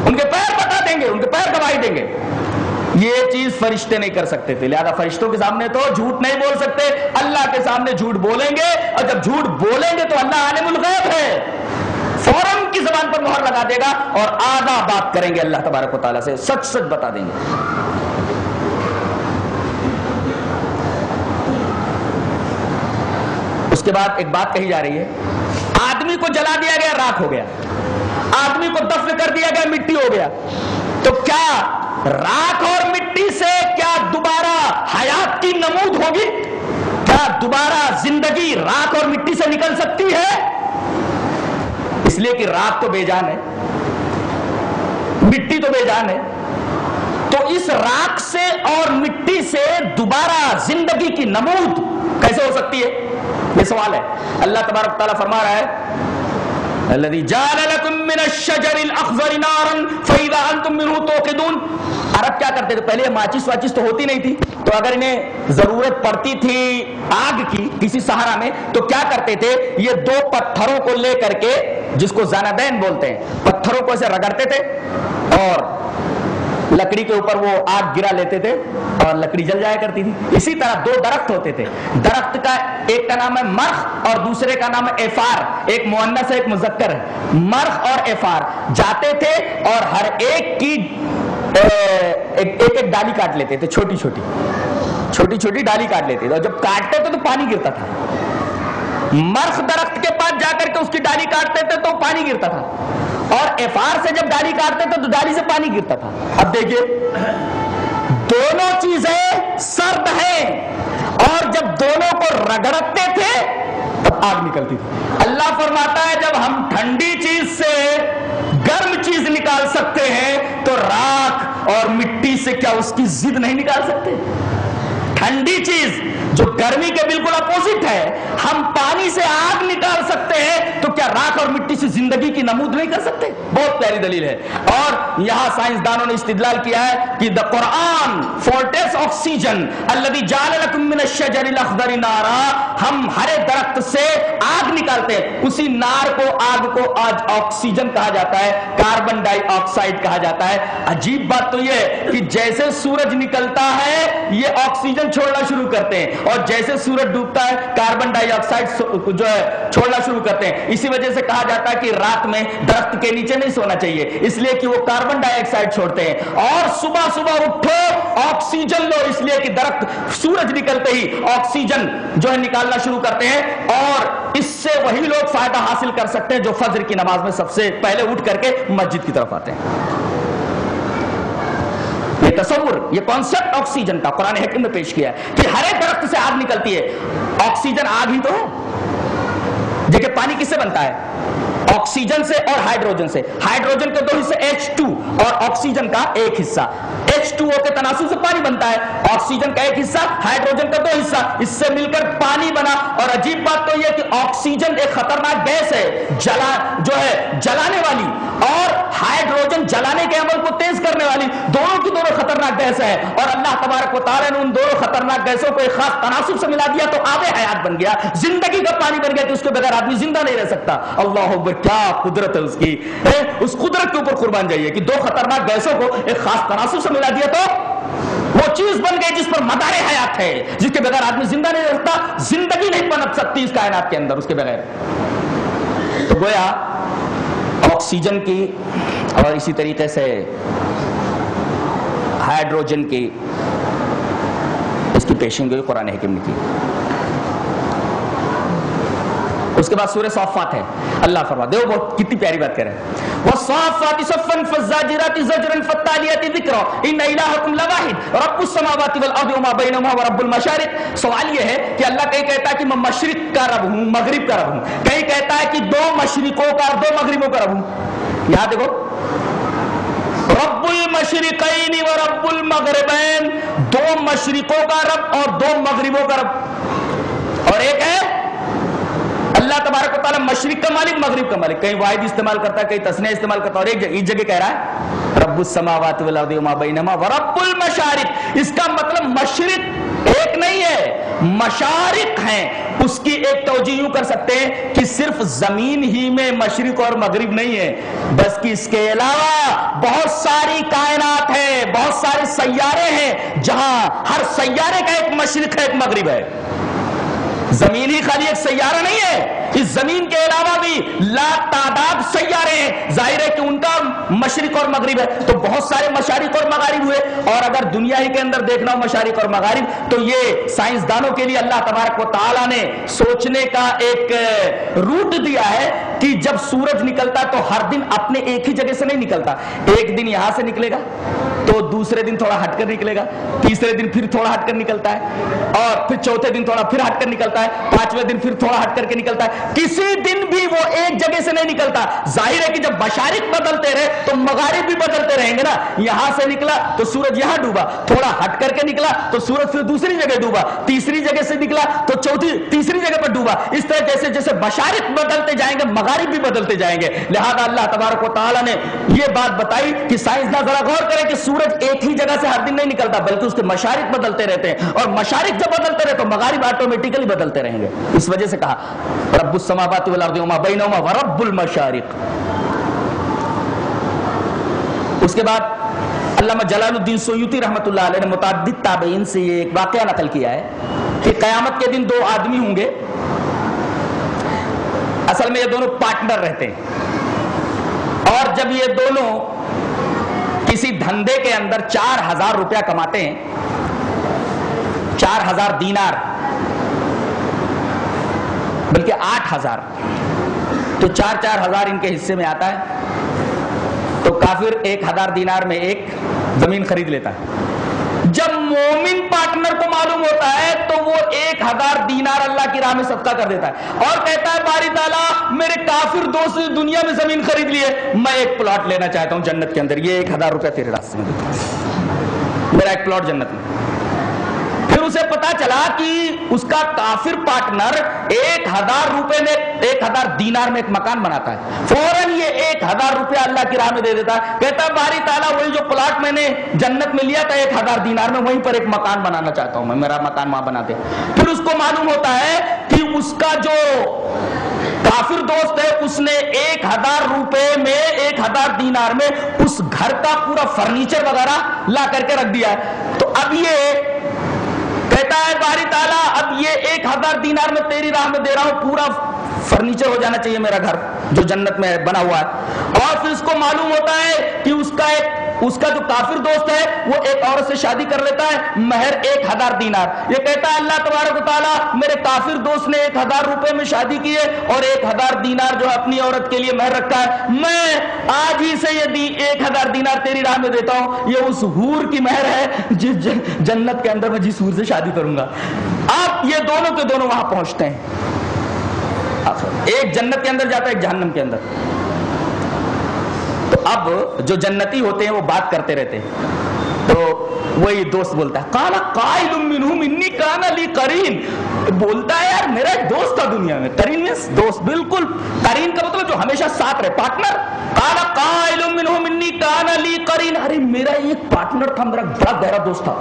ان کے پیر بتا دیں گے، ان کے پیر گواہی دیں گے۔ یہ چیز فرشتے نہیں کر سکتے تھے، لہذا فرشتوں کے سامنے تو جھوٹ نہیں بول سکتے، اللہ کے سامنے جھوٹ بولیں گے۔ اور جب جھوٹ بولیں گے تو اللہ عالم الغیب ہے۔ فوراً کی زبان پر مہر لگا دے گا اور آدھا بات کریں گے اللہ تبارک و تعالیٰ سے، سچ سچ بتا دیں گے۔ اس کے بعد ایک بات کہی جا رہی ہے، آدمی کو جلا دیا گیا راک ہو گیا۔ آدمی کو دفن کر دیا گیا، مٹی ہو گیا۔ تو کیا راک اور مٹی سے کیا دوبارہ حیات کی نمود ہوگی؟ کیا دوبارہ زندگی راک اور مٹی سے نکل سکتی ہے؟ اس لیے کہ راک تو بے جان ہے، مٹی تو بے جان ہے۔ تو اس راک سے اور مٹی سے دوبارہ زندگی کی نمود کیسے ہو سکتی ہے؟ یہ سوال ہے۔ اللہ تبارک تعالیٰ فرما رہا ہے الذي جعل لكم من الشجر الاخضر نارا فاذا انتم منه توقدون. عرب کیا کرتے تھے؟ پہلے ماچس واچس تو ہوتی نہیں تھی، تو اگر انہیں ضرورت پڑتی تھی آگ کی کسی سہارا میں، تو کیا کرتے تھے؟ یہ دو پتھروں کو لے کر کے، جس کو زاندین بولتے ہیں، پتھروں کو ایسے رگڑتے تھے، اور لکڑی کے اوپر وہ آگ گرا لیتے تھے اور لکڑی جل جایا کرتی تھی۔ اسی طرح دو درخت ہوتے تھے۔ درخت کا ایک کا نام ہے مرخ اور دوسرے کا نام ہے ایفار۔ ایک مونس ہے، ایک مذکر ہے۔ مرخ اور ایفار۔ جاتے تھے اور ہر ایک کی ایک ایک ڈالی کاٹ لیتے تھے، چھوٹی چھوٹی۔ چھوٹی چھوٹی ڈالی کاٹ لیتے تھے۔ اور جب کاٹتے تھے تو پانی گرتا تھا۔ مرخ درخت کے پاس کر کے اس کی ڈالی کاٹتے تھے تو پانی گرتا تھا۔ اور افار سے جب ڈالی کاٹتے تھے تو ڈالی سے پانی گرتا تھا۔ اب دیکھیے، دونوں چیزیں سرد ہیں۔ اور جب دونوں کو رگڑتے تھے، تب آگ نکلتی تھی۔ اللہ فرماتا ہے، جب ہم ٹھنڈی چیز سے گرم چیز نکال سکتے ہیں، تو راک اور مٹی سے کیا اس کی زد نہیں نکال سکتے؟ ٹھنڈی چیز جو گرمی کے بالکل اپوزٹ ہے، ہم پانی سے آگ نکال سکتے ہیں، تو کیا راک اور مٹی سے زندگی کی نمود نہیں کر سکتے؟ بہت پیاری دلیل ہے۔ اور یہاں سائنسدانوں نے استدلال کیا ہے کہ دا قرآن فورٹیس آکسیجن الذي جعل لكم من الشجر الاخضر نارا۔ ہم ہرے درخت سے آگ نکالتے ہیں۔ اسی نار کو آگ کو آج آکسیجن کہا جاتا ہے کاربن ڈائی آکسائڈ کہا جاتا ہے۔ عجیب بات تو یہ کہ جیسے سورج نکلتا ہے، یہ آکسیجن چھوڑنا شروع کرتے ہیں۔ اور جیسے سورج ڈوبتا ہے کاربن ڈائی آکسائڈ جو ہے، چھوڑنا شروع کرتے ہیں۔ اسی وجہ سے کہا جاتا ہے کہ رات میں درخت کے نیچے نہیں سونا چاہیے، اس لیے کہ وہ کاربن ڈائی آکسائڈ چھوڑتے ہیں۔ اور صبح صبح اٹھو آکسیجن لو، اس لیے کہ درخت سورج نکلتے ہی آکسیجن جو ہے نکالنا شروع کرتے ہیں۔ اور اس سے وہی لوگ فائدہ حاصل کر سکتے ہیں جو فجر کی نماز میں سب سے پہلے اٹھ کر کے مسجد کی طرف آتے ہیں۔ یہ تصور، یہ کانسیپٹ آکسیجن کا قرآن حکم میں پیش کیا ہے کہ ہر ایک درخت سے آگ نکلتی ہے۔ آکسیجن آگ ہی تو ہے۔ جبکہ پانی کس سے بنتا ہے؟ آکسیجن سے اور ہائیڈروجن سے۔ ہائیڈروجن کے دو حصے ایچ ٹو اور آکسیجن کا ایک حصہ۔ ایچ ٹو او کے تناسب سے پانی بنتا ہے۔ آکسیجن کا ایک حصہ، ہائیڈروجن کا دو حصہ۔ اس سے مل کر پانی بنا۔ اور عجیب بات تو یہ کہ آکسیجن ایک خطرناک گیس ہے، جلا، جو ہے، جلانے والی۔ اور ہائیڈروجن جلانے کے عمل کو تیز کرنے والی۔ دونوں کی دونوں خطرناک گیس ہے اور اللہ تبارک و تعالیٰ نے ان دونوں خطرناک گیسوں کو ایک خاص تناسب سے ملا دیا تو آب حیات بن گیا۔ زندگی کا پانی بن گیا کہ اس کے بغیر آدمی زندہ نہیں رہ سکتا۔ اللہ اکبر کیا قدرت ہے اس کی؟ اس قدرت کے اوپر قربان جائیے کہ دو خطرناک گیسوں کو ایک خاص تناسب سے ملا دیا تو وہ چیز بن گئی جس پر مدار حیات ہے، جس کے بغیر آدمی زندہ نہیں رہتا زندگی نہیں بنپ سکتی اس کائنات کے اندر، اس کے بغیر۔ تو گویا، آکسیجن کی اور اسی طریقے سے ہائیڈروجن کی اس کی پیشن گوئی قرآن حکم نے کی۔ اس کے بعد سورہ صافات ہے۔ اللہ فرما دیو بہت کتنی پیاری بات کر رہے ہیں۔ وَالصَّافَّاتِ صَفًّا فَالزَّاجِرَاتِ زَجْرًا فَالتَّالِيَاتِ ذِكْرًا۔ إِنَّ إِلَٰهَكُمْ لَوَاحِدٌ۔ رَبُّ السَّمَاوَاتِ وَالْأَرْضِ وَمَا بَيْنَهُمَا وَرَبُّ الْمَشَارِقِ۔ سوال یہ ہے کہ اللہ کہیں کہتا ہے کہ میں مشرق کا رب ہوں، مغرب کا رب ہوں۔ کہیں کہتا ہے کہ دو مشرقوں کا اور دو مغربوں کا رب ہوں۔ یہاں دیکھو۔ رب المشرقین و رب المغربین۔ دو مشرقوں کا رب اور دو مغربوں کا رب۔ اور ایک ہے اللہ تبارک و تعالیٰ مشرق کا مالک مغرب کا مالک۔ کہیں واحد استعمال کرتا ہے کہیں تسنیہ استعمال کرتا ہے اور ایک جگہ, ایک جگہ کہہ رہا ہے رب السماوات والارض وما بینہما ورب المشارق۔ اس کا مطلب مشرق ایک نہیں ہے مشارق ہیں۔ اس کی ایک توجہ یوں کر سکتے ہیں کہ صرف زمین ہی میں مشرق اور مغرب نہیں ہے بس کہ اس کے علاوہ بہت ساری کائنات ہے بہت سارے سیارے ہیں جہاں ہر سیارے کا ایک مشرق ہے ایک مغرب ہے۔ زمین ہی خالی ایک سیارہ نہیں ہے اس زمین کے علاوہ بھی لاکھ تعداد سیارے ہیں۔ ظاہر ہے کہ ان کا مشرق اور مغرب ہے، تو بہت سارے مشارق اور مغارب ہوئے۔ اور اگر دنیا ہی کے اندر دیکھنا ہو مشارق اور مغارب، تو یہ سائنسدانوں کے لیے اللہ تبارک و تعالیٰ نے سوچنے کا ایک روٹ دیا ہے کہ جب سورج نکلتا تو ہر دن اپنے ایک ہی جگہ سے نہیں نکلتا۔ ایک دن یہاں سے نکلے گا تو دوسرے دن تھوڑا ہٹ کر نکلے گا، تیسرے دن پھر تھوڑا ہٹ کر نکلتا ہے، اور پھر چوتھے دن تھوڑا پھر ہٹ کر نکلتا ہے، پانچویں دن پھر تھوڑا ہٹ کر کے نکلتا ہے۔ کسی دن بھی وہ ایک جگہ سے نہیں نکلتا۔ ظاہر ہے کہ جب مشارق بدلتے رہے تو مغارب بھی بدلتے رہیں گے نا۔ یہاں سے نکلا تو سورج یہاں ڈوبا، تھوڑا ہٹ کر کے نکلا تو سورج پھر دوسری جگہ ڈوبا۔ تیسری جگہ سے نکلا تو چوتھی، تیسری جگہ پر ڈوبا۔ اس طرح جیسے جیسے مشارق بدلتے جائیں گے، مغارب بھی بدلتے جائیں گے۔ لہذا اللہ تبارک و تعالیٰ نے یہ بات بتائی کہ سائنسداں ذرا غور کریں کہ سورج ایک ہی جگہ سے ہر دن نہیں نکلتا، بلکہ اس کے مشارق بدلتے رہتے ہیں۔ اور مشارق جب بدلتے رہے تو مغارب آٹومیٹیکلی بدلتے رہیں گے۔ اس وجہ سے کہا، رب رب السماوات والارض وما بینہما ورب المشارق. اس کے بعد علامہ جلال الدین سیوطی رحمۃ اللہ علیہ نے متعدد تابعین سے یہ ایک واقعہ نقل کیا ہے کہ قیامت کے دن دو آدمی ہوں گے۔ اصل میں یہ دونوں پارٹنر رہتے ہیں۔ اور جب یہ دونوں کسی دھندے کے اندر چار ہزار روپیہ کماتے ہیں، چار ہزار دینار بلکہ آٹھ ہزار۔ تو چار چار ہزار ان کے حصے میں آتا ہے۔ تو کافر ایک ہزار دینار میں ایک زمین خرید لیتا ہے۔ جب مومن پارٹنر کو معلوم ہوتا ہے، تو وہ ایک ہزار دینار اللہ کی راہ میں صدقہ کر دیتا ہے۔ اور کہتا ہے، باری تعالیٰ، میرے کافر دوست دنیا میں زمین خرید لیے میں ایک پلاٹ لینا چاہتا ہوں جنت کے اندر۔ یہ ایک ہزار روپے تیرے راستے میں۔ دیتا ہوں میرا ایک پلاٹ جنت میں۔ پھر اسے پتا چلا کہ اس کا کافر پارٹنر ایک ہزار روپے میں ایک ہزار دینار میں ایک مکان بناتا ہے۔ فوراً یہ ایک ہزار روپیہ اللہ کی راہ میں دے دیتا ہے۔ کہتا باری تعالیٰ، وہی جو پلاٹ میں نے جنت میں لیا تھا، ایک ہزار دینار میں وہیں پر ایک مکان بنانا چاہتا ہوں میں، میرا مکان وہاں بنا دے۔ پھر اس کو معلوم ہوتا ہے کہ اس کا جو کافر دوست ہے، اس نے ایک ہزار روپے میں ایک ہزار دینار میں اس گھر کا پورا فرنیچر وغیرہ لا کر کے رکھ دیا ہے۔ تو اب یہ کہتا ہے، باری تعالیٰ، اب یہ ایک ہزار دینار میں تیری راہ میں دے رہا ہوں، پورا فرنیچر ہو جانا چاہیے میرا گھر جو جنت میں بنا ہوا ہے۔ اور پھر اس کو معلوم ہوتا ہے کہ اس کا ایک اس کا جو کافر دوست ہے، وہ ایک عورت سے شادی کر لیتا ہے، مہر ایک ہزار دینار۔ یہ کہتا ہے، اللہ تبارک و تعالیٰ میرے کافر دوست نے ایک ہزار روپے میں شادی کی ہے اور ایک ہزار دینار جو اپنی عورت کے لیے مہر رکھا ہے۔ میں آج ہی سے یہ دی ایک ہزار دینار تیری راہ میں دیتا ہوں۔ یہ اس حور کی مہر ہے جس جنت کے اندر میں جس حور سے شادی کروں گا۔ آپ یہ دونوں کے دونوں وہاں پہنچتے ہیں۔ ایک جنت کے اندر جاتا ہے، ایک جہنم کے اندر۔ تو اب جو جنتی ہوتے ہیں، وہ بات کرتے رہتے ہیں۔ تو وہی دوست بولتا ہے کانا قائل منہم، انی کانا لی قرین۔ بولتا ہے، یار، میرا ایک دوست تھا دنیا میں۔ قرین مینس دوست، بالکل۔ قرین کا مطلب جو ہمیشہ ساتھ رہے، پارٹنر۔ کانا قائل منہم، انی کانا لی قرین۔ ارے، میرا ایک پارٹنر تھا، میرا بڑا گہرا دوست تھا۔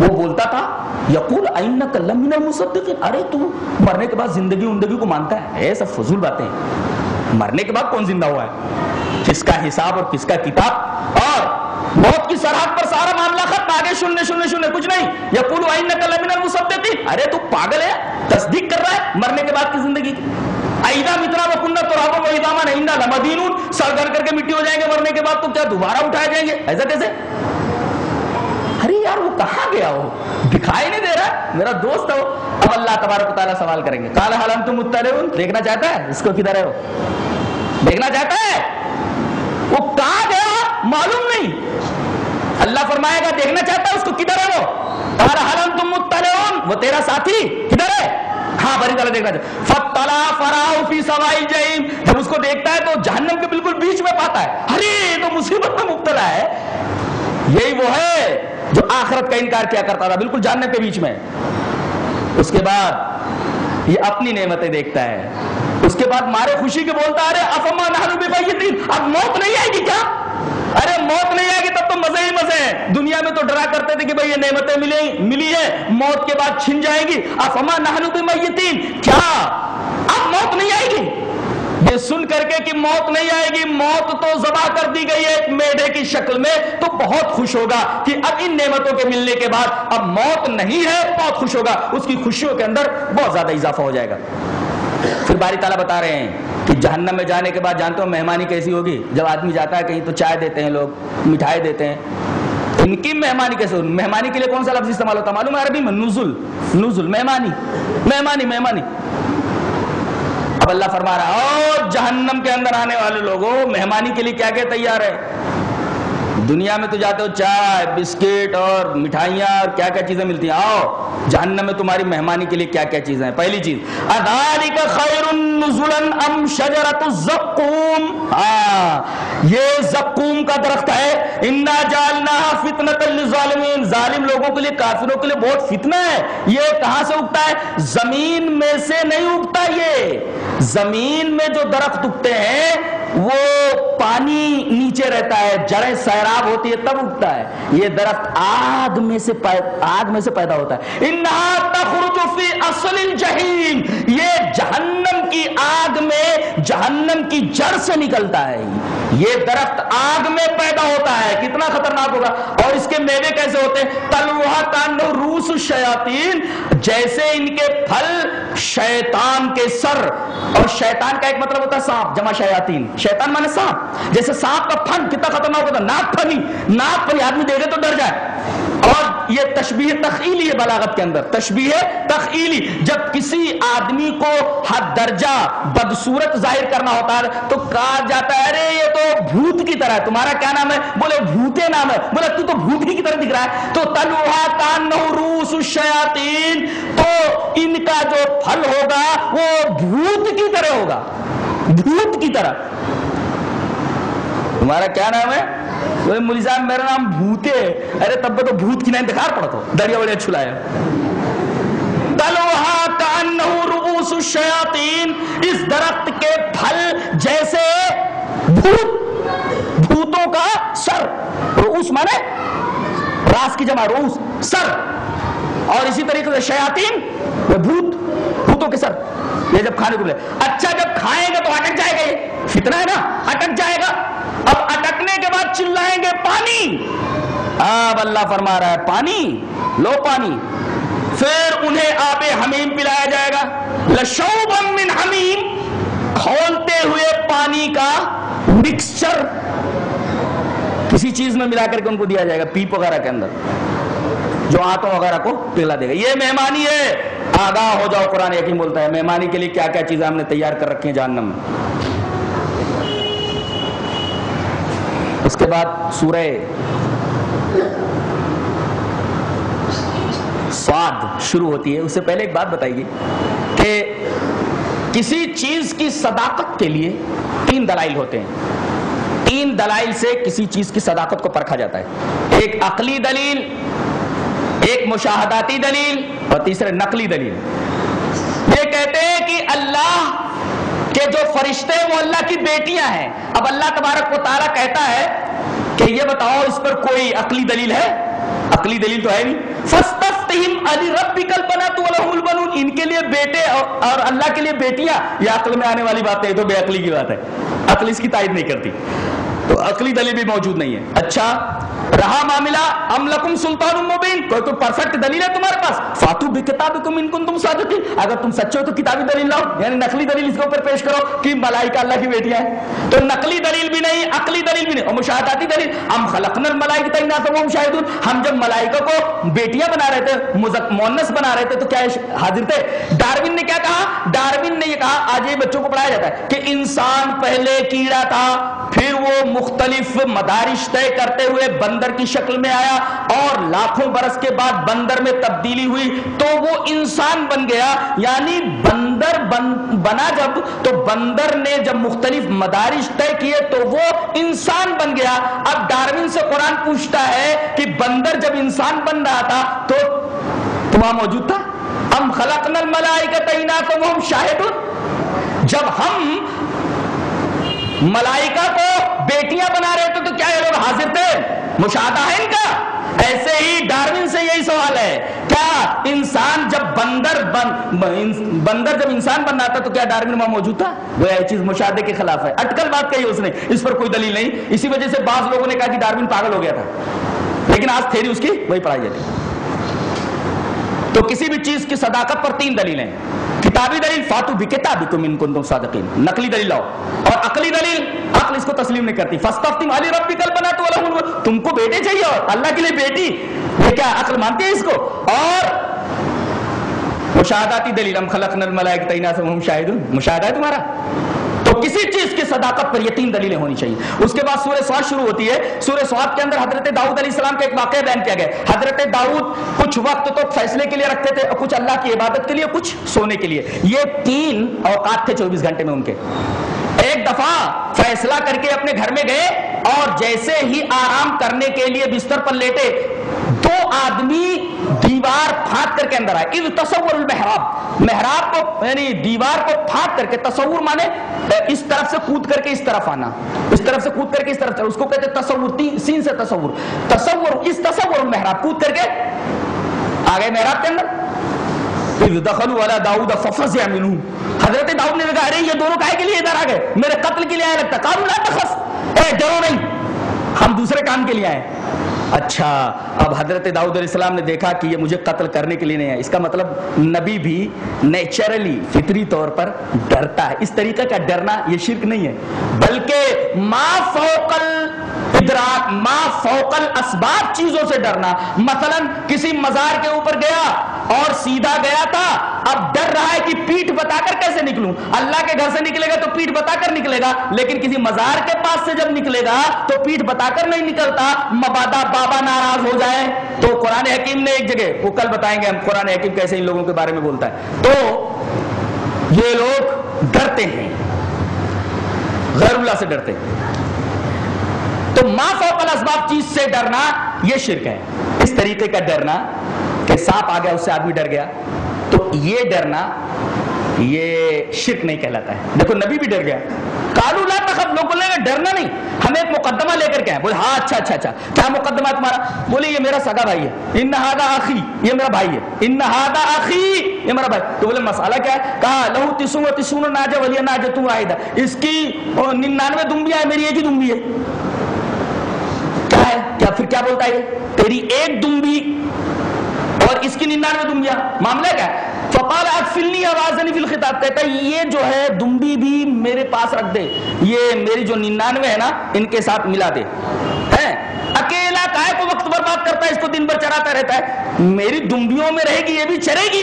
وہ بولتا تھا، یقول اینک لمن المصدقین، ارے تو مرنے کے بعد زندگی زندگی کو مانتا ہے، اے سب فضول باتیں، مرنے کے بعد کون زندہ ہوا ہے، کس کا حساب اور کس کا کتاب، اور موت کی سرحد پر سارا معاملہ ختم، آگے سننے سننے سننے کچھ نہیں، یقول اینک لمن المصدقین، ارے تو پاگل ہے، تصدیق کر رہا ہے، مرنے کے بعد کی زندگی کی ایدا مترا و کنہ تو رابو و ایداما نہیں لمدینون سر گھر کر کے مٹی ہو جائیں گے مرنے کے بعد، تو کیا دوبارہ اٹھائے جائیں گے، ایسا کیسے ارے یار وہ کہاں گیا وہ؟ دکھائی نہیں دے رہا، میرا دوست ہے وہ۔ اب اللہ تبارک تعالیٰ سوال کریں گے۔ کالا حالم تم متعلق دیکھنا چاہتا ہے؟ اس کو کدھر ہے وہ؟ دیکھنا چاہتا ہے؟ وہ کہاں گیا معلوم نہیں۔ اللہ فرمائے گا، دیکھنا چاہتا ہے اس کو کدھر ہے وہ؟ کالا حالم تم متعلق وہ تیرا ساتھی کدھر ہے؟ ہاں بری تعالیٰ دیکھنا چاہتا فتلا فراؤ فی سوائی جہیم جب اس کو دیکھتا ہے تو جہنم کے بالکل بیچ میں پاتا ہے۔ ارے تو مصیبت میں مبتلا ہے۔ یہی وہ ہے۔ آخرت کا انکار کیا کرتا تھا، بالکل جاننے کے بیچ میں۔ اس کے بعد یہ اپنی نعمتیں دیکھتا ہے۔ اس کے بعد مارے خوشی کے بولتا ارے افما نہرو اب موت نہیں آئے گی کیا؟ ارے موت نہیں آئے گی تب تو مزے ہی مزے ہیں۔ دنیا میں تو ڈرا کرتے تھے کہ بھائی یہ نعمتیں ملی ملی ہے موت کے بعد چھن جائیں گی۔ افما نہنو بھی میتین کیا؟ اب موت نہیں آئے گی؟ یہ سن کر کے کہ موت نہیں آئے گی، موت تو ذبح کر دی گئی ہے ایک میڈے کی شکل میں، تو بہت خوش ہوگا کہ اب ان نعمتوں کے ملنے کے بعد اب موت نہیں ہے، بہت خوش ہوگا۔ اس کی خوشیوں کے اندر بہت زیادہ اضافہ ہو جائے گا۔ پھر باری تعالیٰ بتا رہے ہیں کہ جہنم میں جانے کے بعد جانتے ہو مہمانی کیسی ہوگی؟ جب آدمی جاتا ہے کہیں تو چائے دیتے ہیں لوگ، مٹھائی دیتے ہیں۔ ان کی مہمانی کیسے ہوگی مہمانی کے لیے کون سا لفظ استعمال ہوتا ہے؟ معلوم ہے عربی میں نزل نزل، مہمانی مہمانی مہمانی۔ اب اللہ فرما رہا ہے، اور جہنم کے اندر آنے والے لوگوں، مہمانی کے لیے کیا کیا تیار ہے؟ دنیا میں تو جاتے ہو چائے، بسکٹ اور مٹھائیاں اور کیا کیا چیزیں ملتی ہیں۔ آؤ، جہنم میں تمہاری مہمانی کے لیے کیا کیا چیزیں ہیں؟ پہلی چیز ادارک خیر نزلا ام شجرۃ الزقوم؟ ہاں یہ زقوم کا درخت ہے۔ انا جعلناها فتنۃ للظالمین ظالم لوگوں کے لیے، کافروں کے لیے بہت فتنہ ہے۔ یہ کہاں سے اگتا ہے؟ زمین میں سے نہیں اگتا یہ۔ زمین میں جو درخت اگتے ہیں وہ پانی نیچے رہتا ہے، جڑیں سیراب ہوتی ہے تب اگتا ہے۔ یہ درخت آگ میں سے آگ میں سے پیدا ہوتا ہے۔ انہا فی اصل الجحیم یہ جہنم کی آگ میں، جہنم کی جڑ سے نکلتا ہے۔ یہ درخت آگ میں پیدا ہوتا ہے۔ کتنا خطرناک ہوگا۔ اور اس کے میوے کیسے ہوتے ہیں؟ تلوہ تانو روس الشیاطین جیسے ان کے پھل شیطان کے سر۔ اور شیطان کا ایک مطلب ہوتا ہے سانپ، جمع شیاطین۔ شیطان مانے سانپ. جیسے سانپ کا پھن کتنا خطرناک ہوتا ہے. ناک پھنی. ناک پھنی آدمی دیکھے تو ڈر جائے. اور یہ تشبیہ تخیلی ہے بلاغت کے اندر. تشبیہ تخیلی. جب کسی آدمی کو حد درجہ بدصورت ظاہر کرنا ہوتا ہے تو کہا جاتا ہے، ارے، یہ تو بھوت کی طرح ہے. تمہارا کیا نام ہے؟ بولے، بھوتے نام ہے. بولے، تو تو بھوت ہی کی طرح دکھ رہا ہے. تو تلوہا کانو روس الشیاطین. تو ان کا جو پھل ہوگا وہ بھوت کی طرح ہوگا. بھوت کی طرح۔ تمہارا کیا نام ہے؟ وہ ملی صاحب، میرا نام بھوتے۔ ارے، تب تو بھوت کی نام انتخاب پڑا تو۔ دریا بڑے چھلایا تلوہا کانہو رؤوس الشیاطین، اس درخت کے پھل جیسے بھوت، بھوتوں کا سر۔ رؤوس مانے؟ راس کی جمع، رؤوس، سر۔ اور اسی طریقے سے شیاطین بھوت، بھوتوں کے سر۔ یہ جب کھانے کو لے اچھا جب کھائیں گے تو اٹک جائے گا یہ۔ فتنہ ہے نا، اٹک جائے گا۔ اب اٹکنے کے بعد چلائیں گے پانی۔ اب اللہ فرما رہا ہے، پانی، لو پانی۔ پھر انہیں آب حمیم پلایا جائے گا۔ لشوبم من حمیم، کھولتے ہوئے پانی کا مکسچر کسی چیز میں ملا کر کے ان کو دیا جائے گا، پیپ وغیرہ کے اندر۔ جو آتوں وغیرہ کو پلا دے گا۔ یہ مہمانی ہے۔ آگاہ ہو جاؤ، قرآن یقین بولتا ہے۔ مہمانی کے لیے کیا کیا چیزیں ہم نے تیار کر رکھی ہیں جہنم میں۔ اس کے بعد سورہ سواد شروع ہوتی ہے۔ اس سے پہلے ایک بات بتائیے کہ کسی چیز کی صداقت کے لیے تین دلائل ہوتے ہیں۔ تین دلائل سے کسی چیز کی صداقت کو پرکھا جاتا ہے۔ ایک عقلی دلیل ایک مشاہداتی دلیل اور تیسرے نقلی دلیل۔ یہ کہتے ہیں کہ اللہ کہ جو فرشتے وہ اللہ کی بیٹیاں ہیں۔ اب اللہ تبارک و تعالیٰ کہتا ہے کہ یہ بتاؤ اس پر کوئی عقلی دلیل ہے؟ عقلی دلیل تو ہے نہیں۔ فستفتہم علی رب کلپنا تو البنون۔ ان کے لیے بیٹے اور, اور اللہ کے لیے بیٹیاں۔ یہ عقل میں آنے والی بات ہے تو بے عقلی کی بات ہے۔ عقل اس کی تائید نہیں کرتی۔ تو عقلی دلیل بھی موجود نہیں ہے۔ اچھا رہا معاملہ، ام لکم سلطان مبین۔ کوئی تو پرفیکٹ دلیل ہے تمہارے پاس۔ فاتو بھی کتابکم ان کن تم صادقین۔ اگر تم سچے ہو تو کتابی دلیل لاؤ۔ یعنی نقلی دلیل اس کے اوپر پیش کرو کہ ملائکہ اللہ کی بیٹیاں ہیں تو نقلی دلیل بھی نہیں، عقلی دلیل بھی نہیں۔ اور مشاہداتی دلیل۔ ہم خلقنا الملائکہ اناسا وهم شاہدون۔ ہم جب ملائکہ کو بیٹیاں بنا رہے تھے مؤنث بنا رہے تھے، تو کیا حاضر تھے؟ ڈاروین نے کیا کہا؟ ڈاروین نے یہ کہا، آج یہ بچوں کو پڑھایا جاتا ہے کہ انسان پہلے کیڑا تھا، پھر وہ مختلف مدارش طے کرتے ہوئے بندر کی شکل میں آیا اور لاکھوں برس کے بعد بندر میں تبدیلی ہوئی تو وہ انسان بن گیا۔ یعنی بندر بن، بنا جب تو بندر نے جب مختلف مدارش طے کیے تو وہ انسان بن گیا۔ اب ڈاروین سے قرآن پوچھتا ہے کہ بندر جب انسان بن رہا تھا تو وہاں موجود تھا؟ ہم خلقنا الملائکہ تینات وہم شاہدون۔ جب ہم ملائکہ کو بیٹیاں بنا رہے تھے تو کیا یہ لوگ حاضر تھے؟ مشاہدہ ہے ان کا؟ ایسے ہی ڈاروین سے یہی سوال ہے۔ کیا انسان جب بندر بندر جب انسان بننا تھا تو کیا ڈاروین وہاں موجود تھا؟ وہ یہ چیز مشاہدے کے خلاف ہے۔ اٹکل بات کہی اس نے۔ اس پر کوئی دلیل نہیں۔ اسی وجہ سے بعض لوگوں نے کہا کہ ڈاروین پاگل ہو گیا تھا۔ لیکن آج تھیری اس کی وہی پڑھائی جاتی۔ تو کسی بھی چیز کی صداقت پر تین دلیلیں۔ کتابی دلیل فاتو بھی کتابی تم ان کو صادقین نقلی دلیل لاؤ اور عقلی دلیل عقل اس کو تسلیم نہیں کرتی فستفتم علی ربی کل بنا تو تم کو بیٹے چاہیے اور اللہ کے لیے بیٹی یہ کیا عقل مانتے ہیں اس کو اور مشاہداتی دلیل ہم خلقنا الملائک تینا سے ہم شاہدون مشاہدہ ہے تمہارا تو کسی چیز کی صداقت پر یہ تین دلیلیں ہونی چاہیے۔ اس کے بعد سورہ سواد شروع ہوتی ہے۔ سورہ سواد کے اندر حضرت داؤد علیہ السلام کا ایک واقعہ بیان کیا گیا۔ حضرت داؤد کچھ وقت تو فیصلے کے لیے رکھتے تھے، کچھ اللہ کی عبادت کے لیے، کچھ سونے کے لیے۔ یہ تین اوقات تھے چوبیس گھنٹے میں ان کے۔ ایک دفعہ فیصلہ کر کے اپنے گھر میں گئے اور جیسے ہی آرام کرنے کے لیے بستر پر لیٹے، دو آدمی دیوار پھاٹ کر کے اندر آئے۔ اذ تصور المحراب۔ محراب کو یعنی دیوار کو پھاٹ کر کے، تصور مانے اس طرف سے کود کر کے اس طرف آنا۔ اس طرف سے کود کر کے اس طرف اس کو کہتے تصور سین سے تصور۔ تصور، اس تصور المحراب کود کر کے آگے محراب کے اندر۔ دخلوا على داؤد ففزع منهم حضرت داؤد نے کہا، ارے یہ دونوں کہے کے لیے ادھر آ گئے؟ میرے قتل کے لیے آیا، لگتا قالوا لا تخف۔ اے، ڈرو نہیں۔ ہم دوسرے کام کے لیے آئے۔ اچھا اب حضرت داؤد علیہ السلام نے دیکھا کہ یہ مجھے قتل کرنے کے لیے نہیں ہے اس کا مطلب نبی بھی نیچرلی فطری طور پر ڈرتا ہے۔ اس طریقہ کا ڈرنا یہ شرک نہیں ہے، بلکہ ما فوقل ادراک ما فوقل اسباب چیزوں سے ڈرنا۔ مثلا کسی مزار کے اوپر گیا اور سیدھا گیا تھا، اب ڈر رہا ہے کہ پیٹ بتا کر کیسے نکلوں؟ اللہ کے گھر سے نکلے گا تو پیٹ بتا کر نکلے گا، لیکن کسی مزار کے پاس سے جب نکلے گا تو پیٹ بتا کر نہیں نکلتا۔ مبادہ بابا ناراض ہو جائے تو قرآن حکیم نے ایک جگہ، وہ کل بتائیں گے ہم قرآن حکیم کیسے ان لوگوں کے بارے میں بولتا ہے۔ تو یہ لوگ ڈرتے ہیں، غیر اللہ سے ڈرتے ہیں۔ تو ما فوق الاسباب چیز سے ڈرنا یہ شرک ہے۔ اس طریقے کا ڈرنا کہ سانپ آ گیا، اس سے آدمی ڈر گیا۔ تو یہ ڈرنا یہ شرک نہیں کہلاتا ہے۔ دیکھو، نبی بھی ڈر گیا۔ کالو لا تخف لوگ بولے ڈرنا نہیں۔ ہمیں ایک مقدمہ لے کر کے آئے۔ بولے ہاں اچھا اچھا اچھا۔ کیا مقدمہ تمہارا؟ بولے، یہ میرا سگا بھائی ہے۔ ان نہادا آخی یہ میرا بھائی ہے۔ ان نہادا آخی یہ میرا بھائی۔ تو بولے، مسئلہ کیا ہے؟ کہا، لہو تسون و تسون ناجا ولی ناجا تو آئیدہ اس کی ننانوے دنبی ہے میری ایک ہی دنبی ہے ہے۔ کیا پھر کیا بولتا ہے تیری ایک دنبی اور اس کی ننانوے دنبیاں معاملہ کیا ہے؟ فقال اکفلنی آوازنی فی الخطاب، کہتا ہے، یہ جو ہے دنبی بھی میرے پاس رکھ دے۔ یہ میری جو ننانوے ہے نا، ان کے ساتھ ملا دے۔ ہے؟ اکیلا کائے کو وقت برباد کرتا ہے، اس کو دن بھر چراتا رہتا ہے۔ میری دنبیوں میں رہے گی، یہ بھی چرے گی۔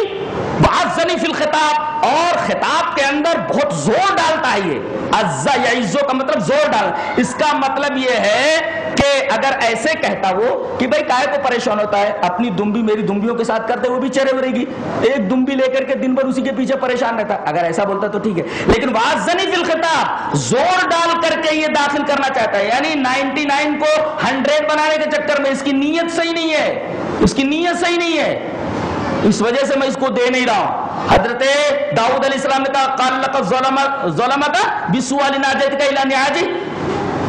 وعزنی فی الخطاب، اور خطاب کے اندر بہت زور ڈالتا ہے یہ۔ عزا یا عزو کا مطلب زور ڈال۔ اس کا مطلب یہ ہے کہ اگر ایسے کہتا وہ کہ بھائی کائے کو پریشان ہوتا ہے، اپنی دنبی میری دنبیوں کے ساتھ کرتے وہ بھی چرے رہے گی۔ ایک دنبی لے کر کے دن بھر اسی کے پیچھے پریشان رہتا۔ اگر ایسا بولتا تو ٹھیک ہے۔ لیکن وعزنی فی الخطاب، زور ڈال کر کے یہ داخل کرنا چاہتا ہے۔ یعنی نائنٹی نائن کو ہنڈریڈ بنانے کے چکر میں اس کی نیت صحیح نہیں ہے۔ اس کی نیت صحیح نہیں ہے۔ اس وجہ سے میں اس کو دے نہیں رہا ہوں۔ حضرت داؤد علیہ السلام نے کہا، قال لقد ظلمت ظلمت بسوال ناجت کا اعلان آجی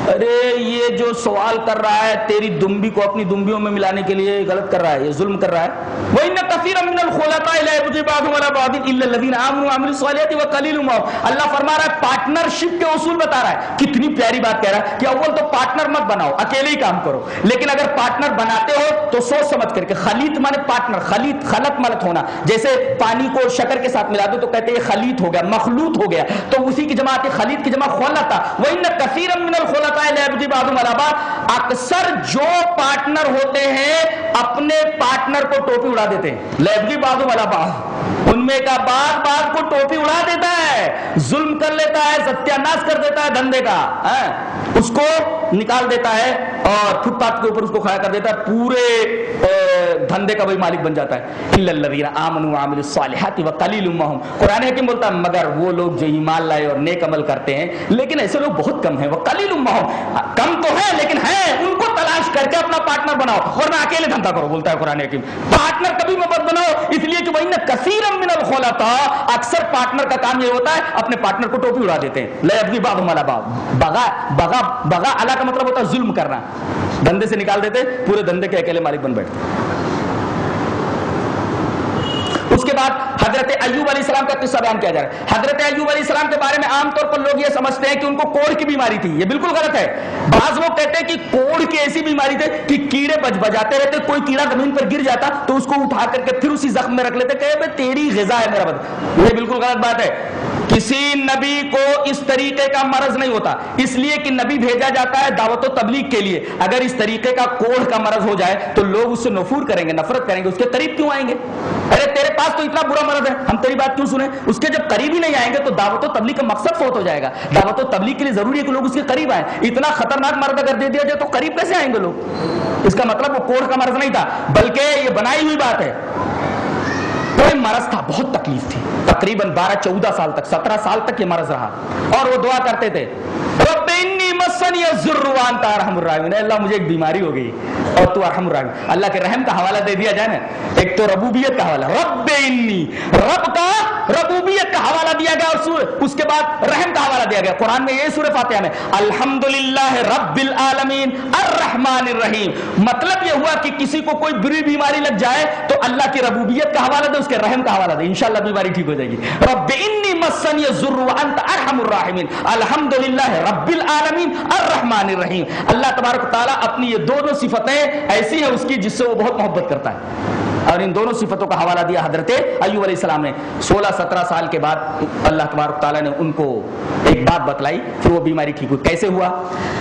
ارے، یہ جو سوال کر رہا ہے، تیری دنبی کو اپنی دنبیوں میں ملانے کے لیے غلط کر رہا ہے، یہ ظلم کر رہا ہے۔ وَإِنَّ كَثِيرًا مِنَ الْخُلَطَاءِ لَا يَبْغِي بَعْضُهُمْ عَلَى بَعْضٍ إِلَّا الَّذِينَ آمَنُوا وَعَمِلُوا الصَّالِحَاتِ وَقَلِيلٌ مَا اللہ فرما رہا ہے پارٹنرشپ کے اصول بتا رہا ہے۔ کتنی پیاری بات کہہ رہا ہے کہ اول تو پارٹنر مت بناؤ، اکیلے ہی کام کرو۔ لیکن اگر پارٹنر بناتے ہو تو سوچ سمجھ کر کے خلیط مانے پارٹنر خلیط، خلط ملت ہونا۔ جیسے پانی کو شکر کے ساتھ ملا دو تو کہتے ہیں خلیط ہو گیا، مخلوط ہو گیا۔ تو اسی کی جماعت خلیط کی جمع خلطا وَإِنَّ كَثِيرًا مِنَ الْخُلَطَاءِ لَا يَبْغِي بَعْضُهُمْ اکثر جو پارٹنر ہوتے ہیں اپنے پارٹنر کو ٹوپی اڑا دیتے ہیں۔ لیبگی بازو والا باغ ان میں کا بات بات کو ٹوپی اڑا دیتا ہے، ظلم کر لیتا ہے، ستیہ ناش کر دیتا ہے دھندے کا ہاں، اس کو نکال دیتا ہے اور فٹ پاتھ کے اوپر اس کو کھڑا کر دیتا ہے، پورے دھندے کا وہی مالک بن جاتا ہے۔ آمنوا وعملوا الصالحات وقلیل منهم قرآن حکیم بولتا ہے، مگر وہ لوگ جو ایمان لائے اور نیک عمل کرتے ہیں، لیکن ایسے لوگ بہت کم ہیں۔ وہ قلیل کم تو ہے لیکن ہے ان کو تلاش کر کے اپنا پارٹنر بناؤ ورنہ اکیلے دھندا کرو، بولتا ہے قرآن حکیم۔ پارٹنر کبھی مت بناؤ، اس لیے کہ وہی نہ کثیر من الخولا تھا اکثر پارٹنر کا کام یہ ہوتا ہے، اپنے پارٹنر کو ٹوپی اڑا دیتے ہیں۔ لے ابنی باب مالا باب بغا بغا بغا اللہ کا مطلب ہوتا ہے ظلم کرنا۔ دھندے سے نکال دیتے، پورے دھندے کے اکیلے مالک بن بیٹھتے اس کے بعد حضرت ایوب علیہ السلام کا قصہ بیان کیا جا رہا ہے۔ حضرت ایوب علیہ السلام کے بارے میں عام طور پر لوگ یہ سمجھتے ہیں کہ ان کو کوڑ کی بیماری تھی۔ یہ بالکل غلط ہے۔ بعض لوگ کہتے ہیں کہ کوڑ کی ایسی بیماری تھی کہ کیڑے بج بجاتے رہتے، کوئی کیڑا زمین پر گر جاتا تو اس کو اٹھا کر کے پھر اسی زخم میں رکھ لیتے، کہ تیری غذا ہے میرا بدن یہ بالکل غلط بات ہے۔ کسی نبی کو اس طریقے کا مرض نہیں ہوتا۔ اس لیے کہ نبی بھیجا جاتا ہے دعوت و تبلیغ کے لیے۔ اگر اس طریقے کا کوڑ کا مرض ہو جائے تو لوگ اس سے نفور کریں گے، نفرت کریں گے۔ اس کے قریب کیوں آئیں گے؟ ارے، تیرے پاس تو اتنا برا مرض ہے۔ ہم تیری بات کیوں سنیں؟ اس کے جب قریب ہی نہیں آئیں گے تو دعوت و تبلیغ کا مقصد فوت ہو جائے گا۔ دعوت و تبلیغ کے لیے ضروری ہے کہ لوگ اس کے قریب آئیں۔ اتنا خطرناک مرض اگر دے دیا جائے تو قریب کیسے آئیں گے لوگ؟ اس کا مطلب وہ کوڑ کا مرض نہیں تھا، بلکہ یہ بنائی ہوئی بات ہے۔ کوئی مرض تھا، بہت تکلیف تھی۔ تقریباً بارہ، چودہ سال تک، سترہ سال تک یہ مرض رہا۔ اور وہ دعا کرتے تھے رب انی مسنی الذروان الراحمین۔ اللہ، مجھے ایک بیماری ہو گئی۔ اور تو ارحم الراحمین۔ اللہ کے رحم کا حوالہ دے دیا جائے نا۔ ایک تو ربوبیت کا حوالہ۔ رب انی۔ رب کا ربوبیت کا حوالہ دیا گیا اور اس کے بعد رحم کا حوالہ دیا گیا۔ قرآن میں یہ سورہ فاتحہ میں الحمدللہ رب العالمین الرحمن الرحیم۔ مطلب یہ ہوا کہ کسی کو کوئی بری بیماری لگ جائے تو اللہ کی ربوبیت کا حوالہ دے، اس کے رحم کا حوالہ دے۔ انشاءاللہ بیماری ٹھیک ہو جائے گی۔ رب انی مسنی الذر وانت ارحم الراحمین۔ الحمدللہ رب العالمین الرحمن الرحیم اللہ تبارک تعالیٰ اپنی یہ دونوں صفتیں ایسی ہیں اس کی جس سے وہ بہت محبت کرتا ہے۔ اور ان دونوں صفتوں کا حوالہ دیا حضرت ایوب علیہ السلام نے۔ سولہ سترہ سال کے بعد اللہ تبارک تعالیٰ نے ان کو ایک بات بتلائی پھر وہ بیماری ٹھیک ہوئی۔ کیسے ہوا؟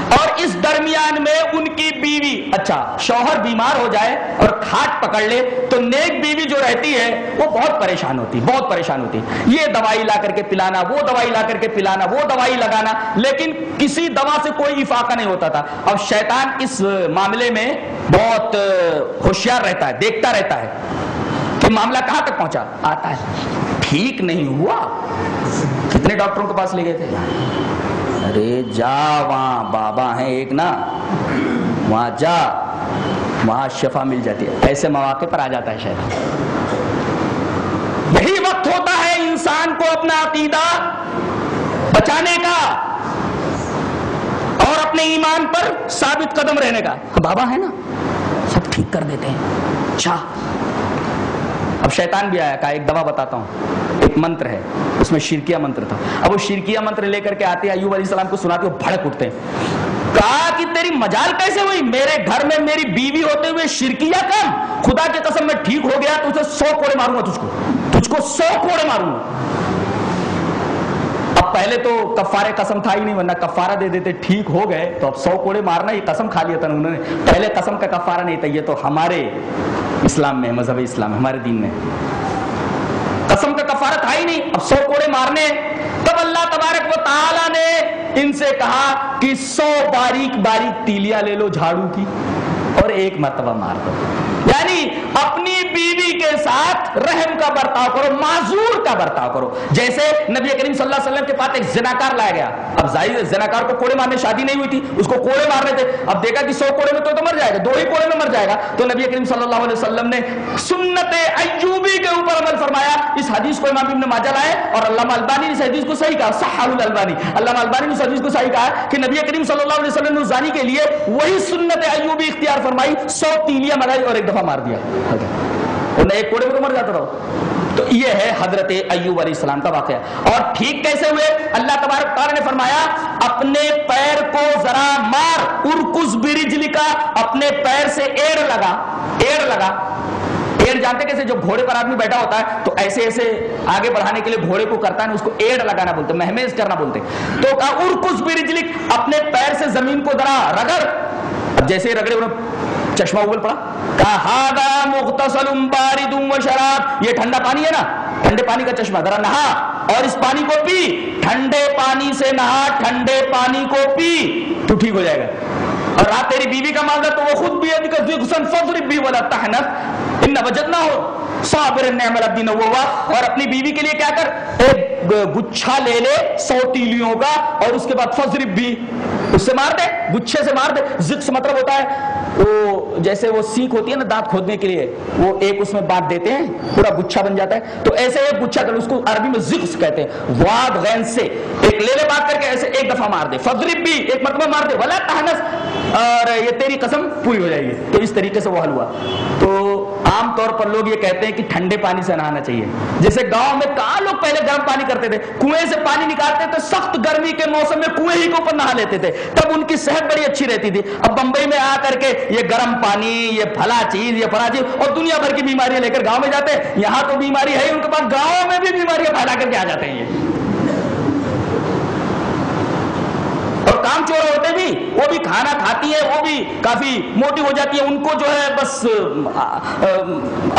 اور اس درمیان میں ان کی بیوی اچھا شوہر بیمار ہو جائے اور کھاٹ پکڑ لے تو نیک بیوی جو رہتی ہے، وہ بہت پریشان ہوتی، بہت پریشان ہوتی۔ یہ دوائی لا کر کے پلانا، وہ دوائی لا کر کے پلانا، وہ دوائی لگانا، لیکن کسی دوا سے کوئی افاقہ نہیں ہوتا تھا۔ اب شیطان اس معاملے میں بہت ہوشیار رہتا ہے، دیکھتا رہتا ہے۔ کہ معاملہ کہاں تک پہنچا؟ آتا ہے۔ ٹھیک نہیں ہوا۔ کتنے ڈاکٹروں کے پاس لے گئے تھے؟ ارے جا وہاں، بابا ہیں ایک نا۔ وہاں جا۔ وہاں شفا مل جاتی ہے۔ ایسے مواقع پر آ جاتا ہے شاید۔ یہی وقت ہوتا ہے انسان کو اپنا عقیدہ بچانے کا اور اپنے ایمان پر ثابت قدم رہنے کا۔ بابا ہے نا، سب ٹھیک کر دیتے ہیں۔ اچھا اب شیطان بھی آیا، کہا، ایک دوا بتاتا ہوں۔ ایک منتر ہے، اس میں شرکیہ منتر تھا۔ اب وہ شرکیہ منتر لے کر کے آتے ایوب علیہ السلام کو سناتے وہ بھڑک اٹھتے ہیں۔ کہا کہ تیری مجال کیسے ہوئی؟ میرے گھر میں میری بیوی ہوتے ہوئے شرکیہ کم خدا کے قسم میں ٹھیک ہو گیا تو اسے سو کوڑے ماروں گا تجھ کو۔ تجھ کو سو کوڑے ماروں گا۔ پہلے تو کفارے قسم تھا ہی نہیں، ورنہ کفارہ دے دیتے ٹھیک ہو گئے۔ تو اب سو کوڑے مارنا، یہ قسم کھا لیا تھا انہوں نے۔ پہلے قسم کا کفارہ نہیں تھا، یہ تو ہمارے اسلام میں، مذہب اسلام ہمارے دین میں۔ قسم کا کفارہ تھا ہی نہیں، اب سو کوڑے مارنے تب اللہ تبارک و تعالی نے ان سے کہا کہ سو باریک باریک تیلیاں لے لو جھاڑو کی اور ایک مرتبہ مار دو۔ یعنی اپنی بیوی کے ساتھ رحم کا برتاؤ کرو معذور کا برتاؤ کرو۔ جیسے نبی کریم صلی اللہ علیہ وسلم کے پاس ایک زناکار لایا گیا۔ اب ظاہر زناکار کو کوڑے مارنے شادی نہیں ہوئی تھی اس کو کوڑے مارنے تھے۔ اب دیکھا کہ سو کوڑے میں تو, تو مر جائے گا دو ہی کوڑے میں مر جائے گا۔ تو نبی کریم صلی اللہ علیہ وسلم نے سنت ایوبی کے اوپر عمل فرمایا۔ اس حدیث کو امام ابن ماجہ لائے اور علامہ البانی نے اس حدیث کو صحیح کہا۔ صحاح الالبانی علامہ البانی نے اس حدیث کو صحیح کہا کہ نبی کریم صلی اللہ علیہ وسلم نے زانی کے لیے وہی سنت ایوبی اختیار فرمائی سو تیلیاں مرائی اور ایک دفعہ مار دیا۔ ایک کوڑے میں مر جاتا رہو تو یہ ہے حضرت ایوب علیہ السلام کا واقعہ۔ اور ٹھیک کیسے ہوئے؟ اللہ تبارک تعالی نے فرمایا، اپنے پیر کو ذرا مار۔ ارکس برج لکھا اپنے پیر سے ایڑ لگا۔ ایڑ لگا۔ ایڑ جانتے کیسے؟ جو گھوڑے پر آدمی بیٹھا ہوتا ہے، تو ایسے ایسے آگے بڑھانے کے لیے گھوڑے کو کرتا ہے، اس کو ایڑ لگانا بولتے مہمیز کرنا بولتے تو کہا ارکس برج لکھ اپنے پیر سے زمین کو ذرا رگڑ۔ جیسے رگڑے، انہوں چشمہ اوپر پڑا کہا مختصل بارد و شراب. یہ ٹھنڈا پانی ہے نا؟ ٹھنڈے پانی کا چشمہ، ذرا نہا۔ اور اس پانی کو پی۔ ٹھنڈے پانی سے نہا، ٹھنڈے پانی کو پی۔ تو ٹھیک ہو جائے گا۔ اور رات تیری بیوی کا معاملہ تو وہ خود بھی ہے بھی ولا تحنت ان وجد نہ ہو صابر نعم الدین وہ اور اپنی بیوی کے لیے کیا کر؟ ایک گچھا لے لے سو تیلیوں کا اور اس کے بعد فضرب بھی۔ اس سے مار دے، گچھے سے مار دے۔ زکس مطلب ہوتا ہے، وہ جیسے وہ سیکھ ہوتی ہے نا دانت کھودنے کے لیے، وہ ایک اس میں بانٹ دیتے ہیں، پورا گچھا بن جاتا ہے۔ تو ایسے ایک گچھا کر اس کو عربی میں زکس کہتے ہیں، واد غین سے۔ ایک لے لے بات کر کے ایسے ایک دفعہ مار دے۔ فضرب بھی ایک مرتبہ مار دے۔ ولا تہنس اور یہ تیری قسم پوری ہو جائے گی۔ تو اس طریقے سے وہ حل ہوا۔ تو عام طور پر لوگ یہ کہتے ہیں کہ ٹھنڈے پانی سے نہانا چاہیے۔ جیسے گاؤں میں کہاں لوگ پہلے گرم پانی کرتے تھے؟ کنویں سے پانی نکالتے تھے سخت گرمی کے موسم میں کنویں ہی کے اوپر نہا لیتے تھے۔ تب ان کی صحت بڑی اچھی رہتی تھی۔ اب بمبئی میں آ کر کے یہ گرم پانی، یہ پھلا چیز، یہ پھلا چیز اور دنیا بھر کی بیماریاں لے کر گاؤں میں جاتے ہیں۔ یہاں تو بیماری ہے ان کے پاس، گاؤں میں بھی بیماریاں پھیلا کر کے آ جاتے ہیں یہ۔ کام چور ہوتے بھی، وہ بھی کھانا کھاتی ہے وہ بھی کافی موٹی ہو جاتی ہے ان کو جو ہے بس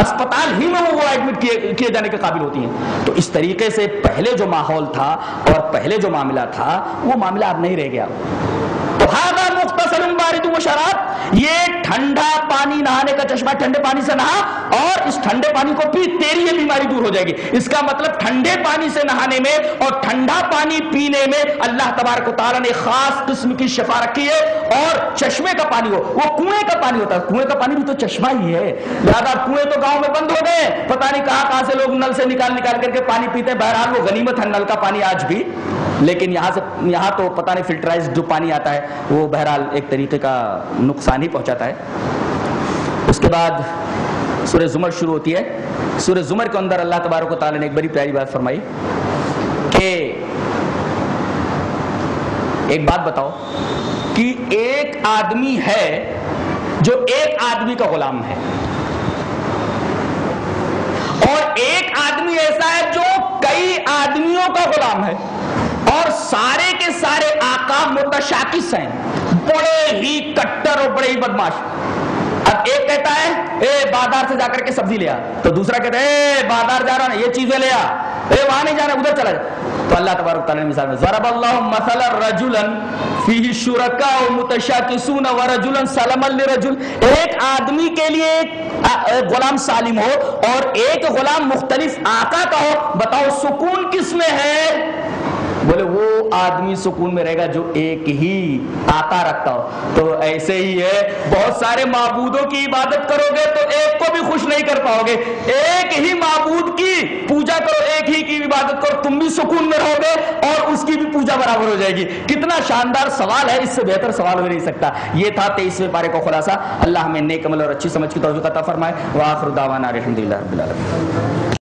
اسپتال ہی میں وہ ایڈمٹ کیے جانے کے قابل ہوتی ہیں۔ تو اس طریقے سے پہلے جو ماحول تھا اور پہلے جو معاملہ تھا، وہ معاملہ اب نہیں رہ گیا۔ ہاں مختصر بارد و شراب، یہ ٹھنڈا پانی نہانے کا چشمہ ٹھنڈے پانی سے نہا اور اس ٹھنڈے پانی کو پی، تیری یہ بیماری دور ہو جائے گی۔ اس کا مطلب ٹھنڈے پانی سے نہانے میں اور ٹھنڈا پانی پینے میں اللہ تبارک و تعالیٰ نے خاص قسم کی شفا رکھی ہے اور چشمے کا پانی ہو۔ وہ کنویں کا پانی ہوتا ہے۔ کنویں کا پانی بھی تو چشمہ ہی ہے۔ لہٰذا کنویں تو گاؤں میں بند ہو گئے۔ پتہ نہیں کہاں کہاں سے لوگ نل سے نکال نکال کر کے پانی پیتے ہیں۔ بہرحال وہ غنیمت ہے نل کا پانی آج بھی۔ لیکن یہاں سے یہاں تو پتہ نہیں فلٹرائز جو پانی آتا ہے، وہ بہرحال ایک طریقے کا نقصان ہی پہنچاتا ہے۔ اس کے بعد سورہ زمر شروع ہوتی ہے۔ سورہ زمر کے اندر اللہ تبارک و تعالیٰ نے ایک بڑی پیاری بات فرمائی کہ ایک بات بتاؤ کہ ایک آدمی ہے جو ایک آدمی کا غلام ہے۔ اور ایک آدمی ایسا ہے جو کئی آدمیوں کا غلام ہے۔ اور سارے کے سارے آقا متشاکس ہیں۔ بڑے ہی کٹر اور بڑے ہی بدماش۔ اب ایک کہتا ہے، اے بازار سے جا کر کے سبزی لیا تو دوسرا کہتا ہے، اے بازار جا رہا نا یہ چیزیں لیا اے وہاں نہیں جانا، ادھر چلا جا۔ تو اللہ تبارک تعالی نے مثال میں، ضرب اللہ مثلا رجلا فیہ شرکا و متشاکسون و رجلا سلما لرجل۔ ایک آدمی کے لیے ایک غلام سالم ہو اور ایک غلام مختلف آقا کا ہو۔ بتاؤ سکون کس میں ہے؟ بولے وہ آدمی سکون میں رہے گا جو ایک ہی آتا رکھتا ہو۔ تو ایسے ہی ہے، بہت سارے معبودوں کی عبادت کرو گے تو ایک کو بھی خوش نہیں کر پاؤ گے۔ ایک ہی معبود کی پوجا کرو، ایک ہی کی عبادت کرو، تم بھی سکون میں رہو گے اور اس کی بھی پوجا برابر ہو جائے گی۔ کتنا شاندار سوال ہے، اس سے بہتر سوال ہو نہیں سکتا۔ یہ تھا تیئیسویں پارے کو خلاصہ۔ اللہ ہمیں نیک عمل اور اچھی سمجھ کی توجہ عطا فرمائے۔ وآخر دعوانا الحمدللہ رب العالمین۔